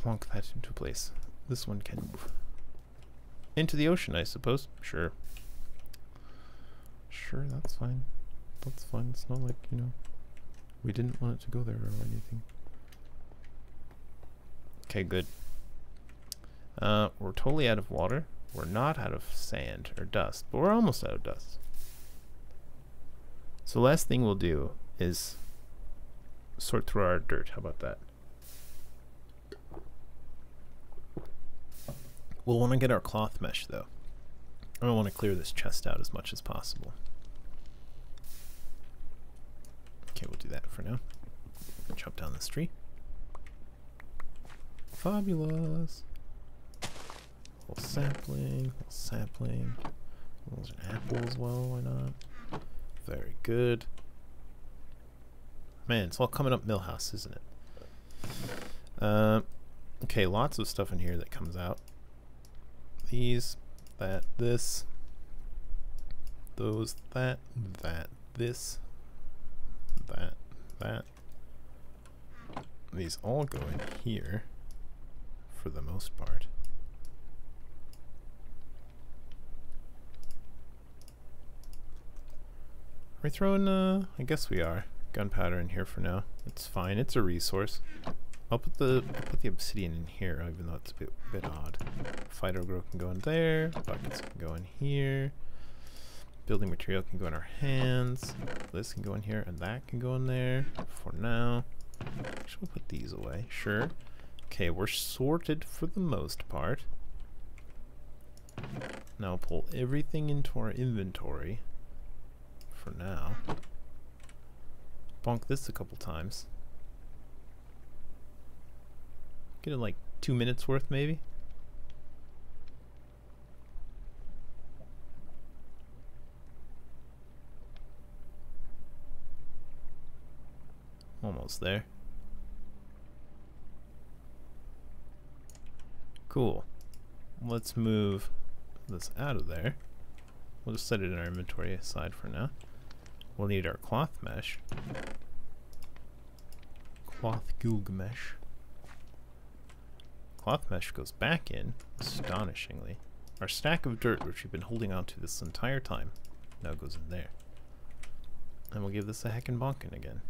plonk that into place. This one can move. Into the ocean, I suppose. Sure. Sure, that's fine. That's fine. It's not like, you know, we didn't want it to go there or anything. Okay, good. Uh, we're totally out of water. We're not out of sand or dust, but we're almost out of dust. So last thing we'll do is sort through our dirt. How about that? We'll want to get our cloth mesh though. I don't want to clear this chest out as much as possible. Okay, we'll do that for now. Chop down this tree. Fabulous. Little sapling, little sapling. Those are apple as well, why not? Very good. Man, it's all coming up Milhouse, isn't it? Uh, okay, lots of stuff in here that comes out. These, that, this, those, that, that, this, that, that. These all go in here for the most part. Are we throwing, uh, I guess we are. Gunpowder in here for now. It's fine, it's a resource. I'll put the I'll put the obsidian in here, oh, even though it's a bit, bit odd. Phyto-Gro can go in there, buckets can go in here. Building material can go in our hands. This can go in here, and that can go in there for now. Actually, we'll put these away, sure. Okay, we're sorted for the most part. Now pull everything into our inventory for now. Bonk this a couple times. Get it like two minutes worth maybe. Almost there. Cool. Let's move this out of there. We'll just set it in our inventory aside for now. We'll need our cloth mesh. Cloth Gilgamesh. Cloth mesh goes back in, astonishingly. Our stack of dirt, which we've been holding on to this entire time, now goes in there. And we'll give this a heckin' bonkin again.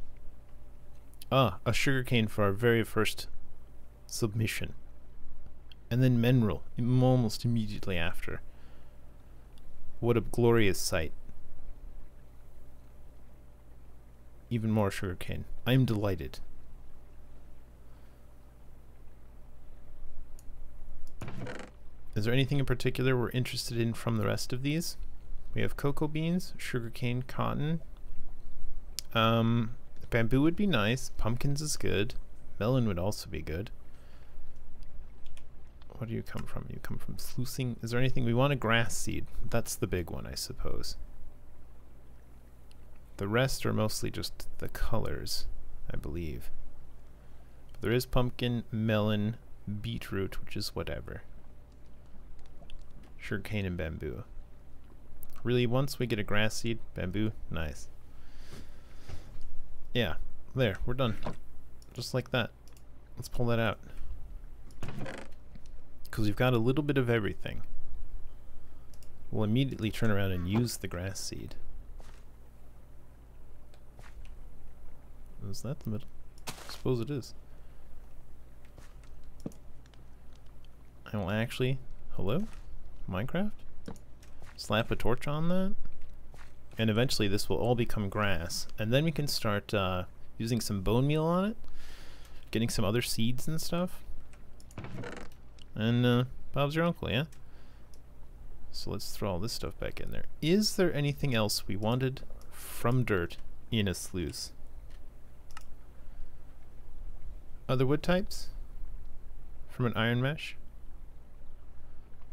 Ah, a sugarcane for our very first submission. And then mineral, almost immediately after. What a glorious sight. Even more sugarcane. I am delighted. Is there anything in particular we're interested in from the rest of these? We have cocoa beans, sugarcane, cotton. Um, bamboo would be nice. Pumpkins is good. Melon would also be good. What do you come from? You come from sluicing. Is there anything we want a grass seed? That's the big one, I suppose. The rest are mostly just the colors, I believe. There is pumpkin, melon, beetroot, which is whatever. Sugarcane and bamboo. Really, once we get a grass seed, bamboo, nice. Yeah, there, we're done. Just like that. Let's pull that out. Because we've got a little bit of everything. We'll immediately turn around and use the grass seed. Is that the middle? I suppose it is. I will actually... Hello? Minecraft? Slap a torch on that? And eventually this will all become grass. And then we can start uh, using some bone meal on it. Getting some other seeds and stuff. And uh, Bob's your uncle, yeah? So let's throw all this stuff back in there. Is there anything else we wanted from dirt in a sluice? Other wood types? From an iron mesh?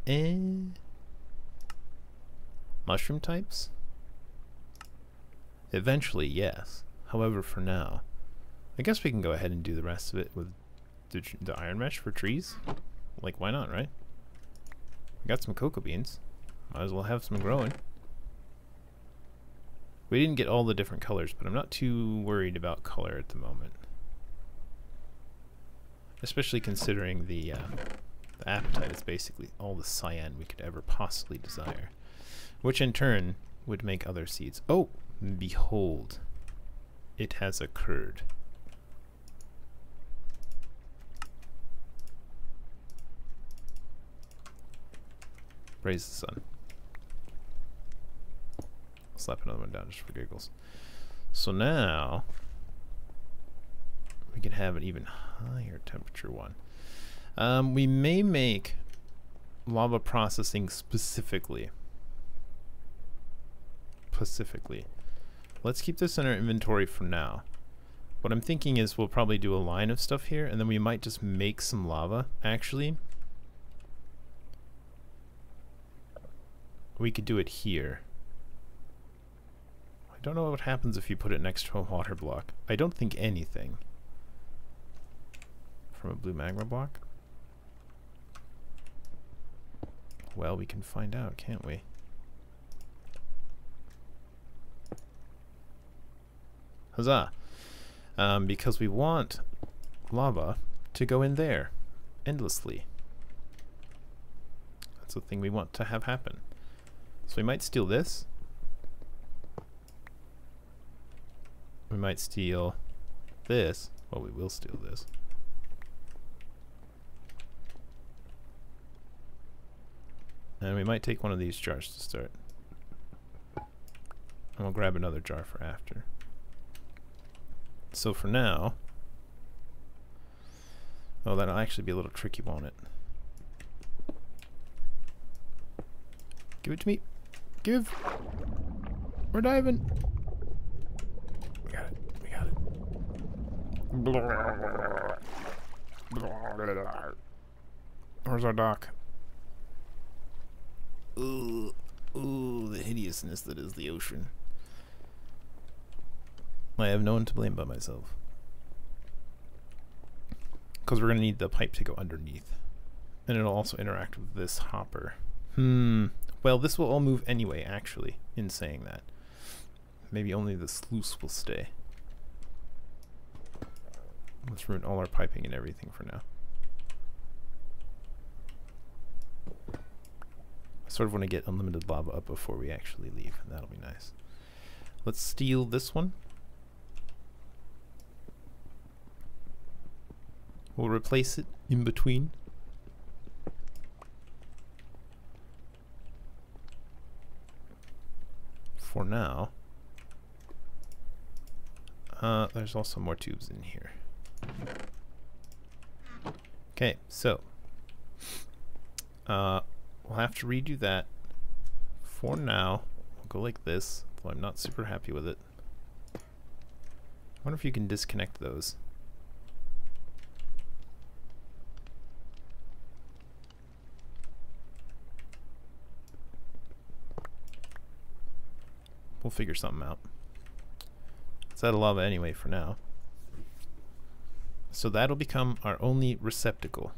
And mushroom types? Eventually, yes. However, for now, I guess we can go ahead and do the rest of it with the, the iron mesh for trees. Like, why not, right? We got some cocoa beans. Might as well have some growing. We didn't get all the different colors, but I'm not too worried about color at the moment. Especially considering the, uh, the apatite is basically all the cyan we could ever possibly desire. Which in turn would make other seeds. Oh, behold. It has occurred. Praise the sun. Slap another one down just for giggles. So now we can have an even higher temperature one. Um, we may make lava processing specifically. Specifically. Let's keep this in our inventory for now. What I'm thinking is we'll probably do a line of stuff here, and then we might just make some lava, actually. We could do it here. I don't know what happens if you put it next to a water block. I don't think anything. From a blue magma block? Well, we can find out, can't we? Huzzah! Um, because we want lava to go in there endlessly. That's the thing we want to have happen. So we might steal this. We might steal this. Well, we will steal this. And we might take one of these jars to start. And we'll grab another jar for after. So for now... Oh, that'll actually be a little tricky, won't it? Give it to me. Give. We're diving. We got it. We got it. Where's our dock? Ooh, ooh, the hideousness that is the ocean. I have no one to blame but myself. Because we're going to need the pipe to go underneath. And it'll also interact with this hopper. Hmm. Well, this will all move anyway, actually, in saying that. Maybe only the sluice will stay. Let's ruin all our piping and everything for now. I sort of want to get unlimited lava up before we actually leave, that'll be nice. Let's steal this one. We'll replace it in between. For now. Uh, there's also more tubes in here. Okay, so. Uh, we'll have to redo that. For now, we'll go like this, though I'm not super happy with it. I wonder if you can disconnect those. We'll figure something out. It's out of lava anyway for now. So that'll become our only receptacle.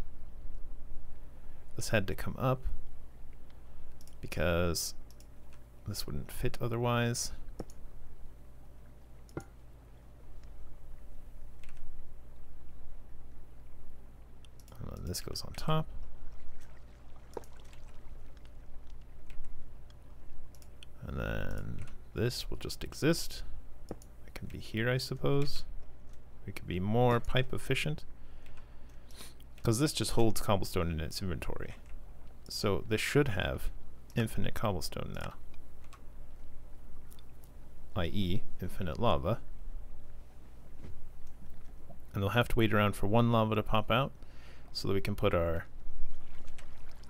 This had to come up because this wouldn't fit otherwise. And then this goes on top. And then this will just exist. It can be here, I suppose. We could be more pipe efficient. Because this just holds cobblestone in its inventory. So this should have infinite cobblestone now. I.e. infinite lava. And they'll have to wait around for one lava to pop out so that we can put our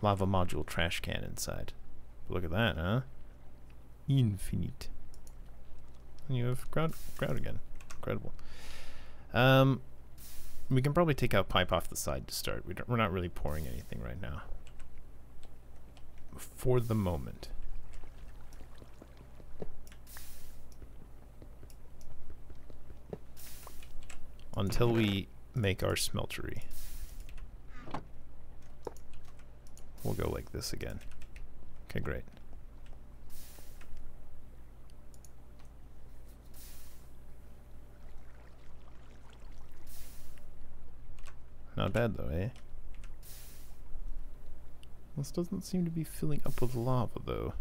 lava module trash can inside. Look at that, huh? Infinite. And you have ground, ground again. Incredible. Um, we can probably take out pipe off the side to start. We we're not really pouring anything right now. For the moment. Until we make our smeltery. We'll go like this again. Okay, great. Not bad though, eh? This doesn't seem to be filling up with lava though.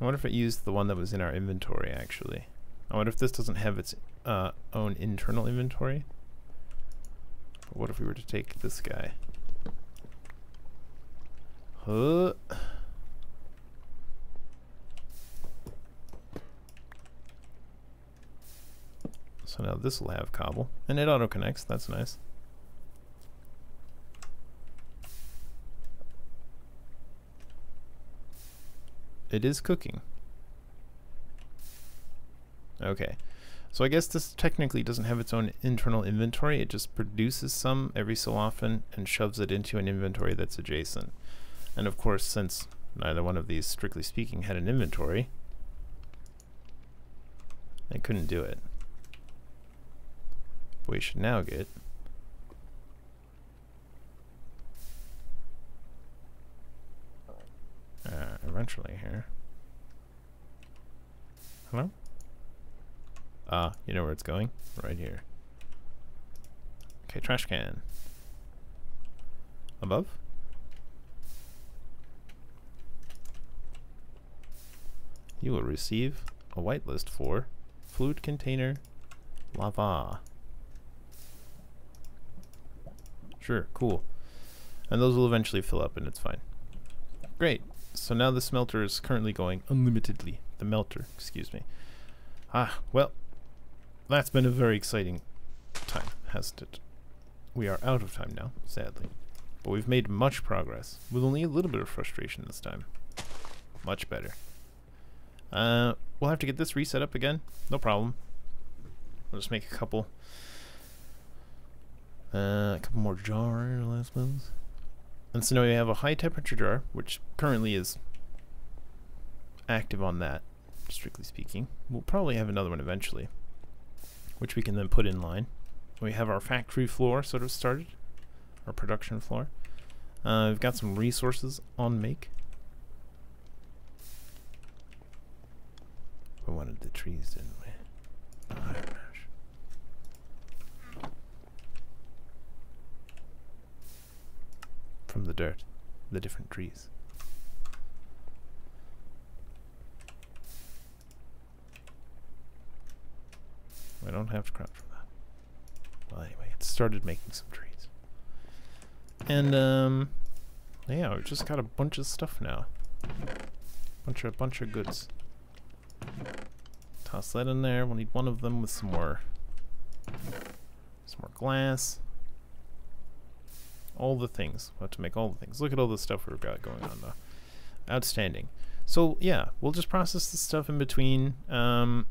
I wonder if it used the one that was in our inventory actually. I wonder if this doesn't have its uh, own internal inventory. But what if we were to take this guy? Huh. So now this will have cobble. And it auto connects, that's nice. It is cooking. Okay. So I guess this technically doesn't have its own internal inventory. It just produces some every so often and shoves it into an inventory that's adjacent. And of course, since neither one of these, strictly speaking, had an inventory, I couldn't do it. We should now get uh, eventually here. Hello? Ah, you know where it's going? Right here. Okay, trash can. Above? You will receive a whitelist for fluid container lava. Sure, cool. And those will eventually fill up and it's fine. Great. So now the smelter is currently going unlimitedly. The melter, excuse me. Ah, well, that's been a very exciting time, hasn't it? We are out of time now, sadly. But we've made much progress, with only a little bit of frustration this time. Much better. Uh, we'll have to get this reset up again. No problem. We'll just make a couple uh, a couple more jars, I suppose. And so now we have a high temperature jar, which currently is active on that, strictly speaking. We'll probably have another one eventually, which we can then put in line. We have our factory floor sort of started, our production floor. Uh, we've got some resources on make. We wanted the trees, didn't we? Oh, from the dirt, the different trees. We don't have to crouch for that. Well, anyway, it started making some trees. And, um, yeah, we've just got a bunch of stuff now. Bunch of, bunch of goods. Toss that in there. We'll need one of them with some more, some more glass all the things. We'll have to make all the things. Look at all the stuff we've got going on though. Outstanding. So yeah, we'll just process the stuff in between, um,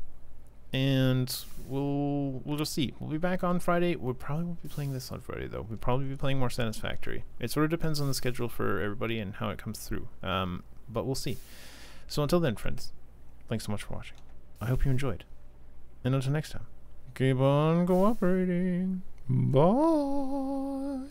and we'll we'll just see. We'll be back on Friday. We probably won't be playing this on Friday though. We'll probably be playing more Satisfactory. It sort of depends on the schedule for everybody and how it comes through. Um, but we'll see. So until then, friends, thanks so much for watching. I hope you enjoyed. And until next time, keep on cooperating. Bye.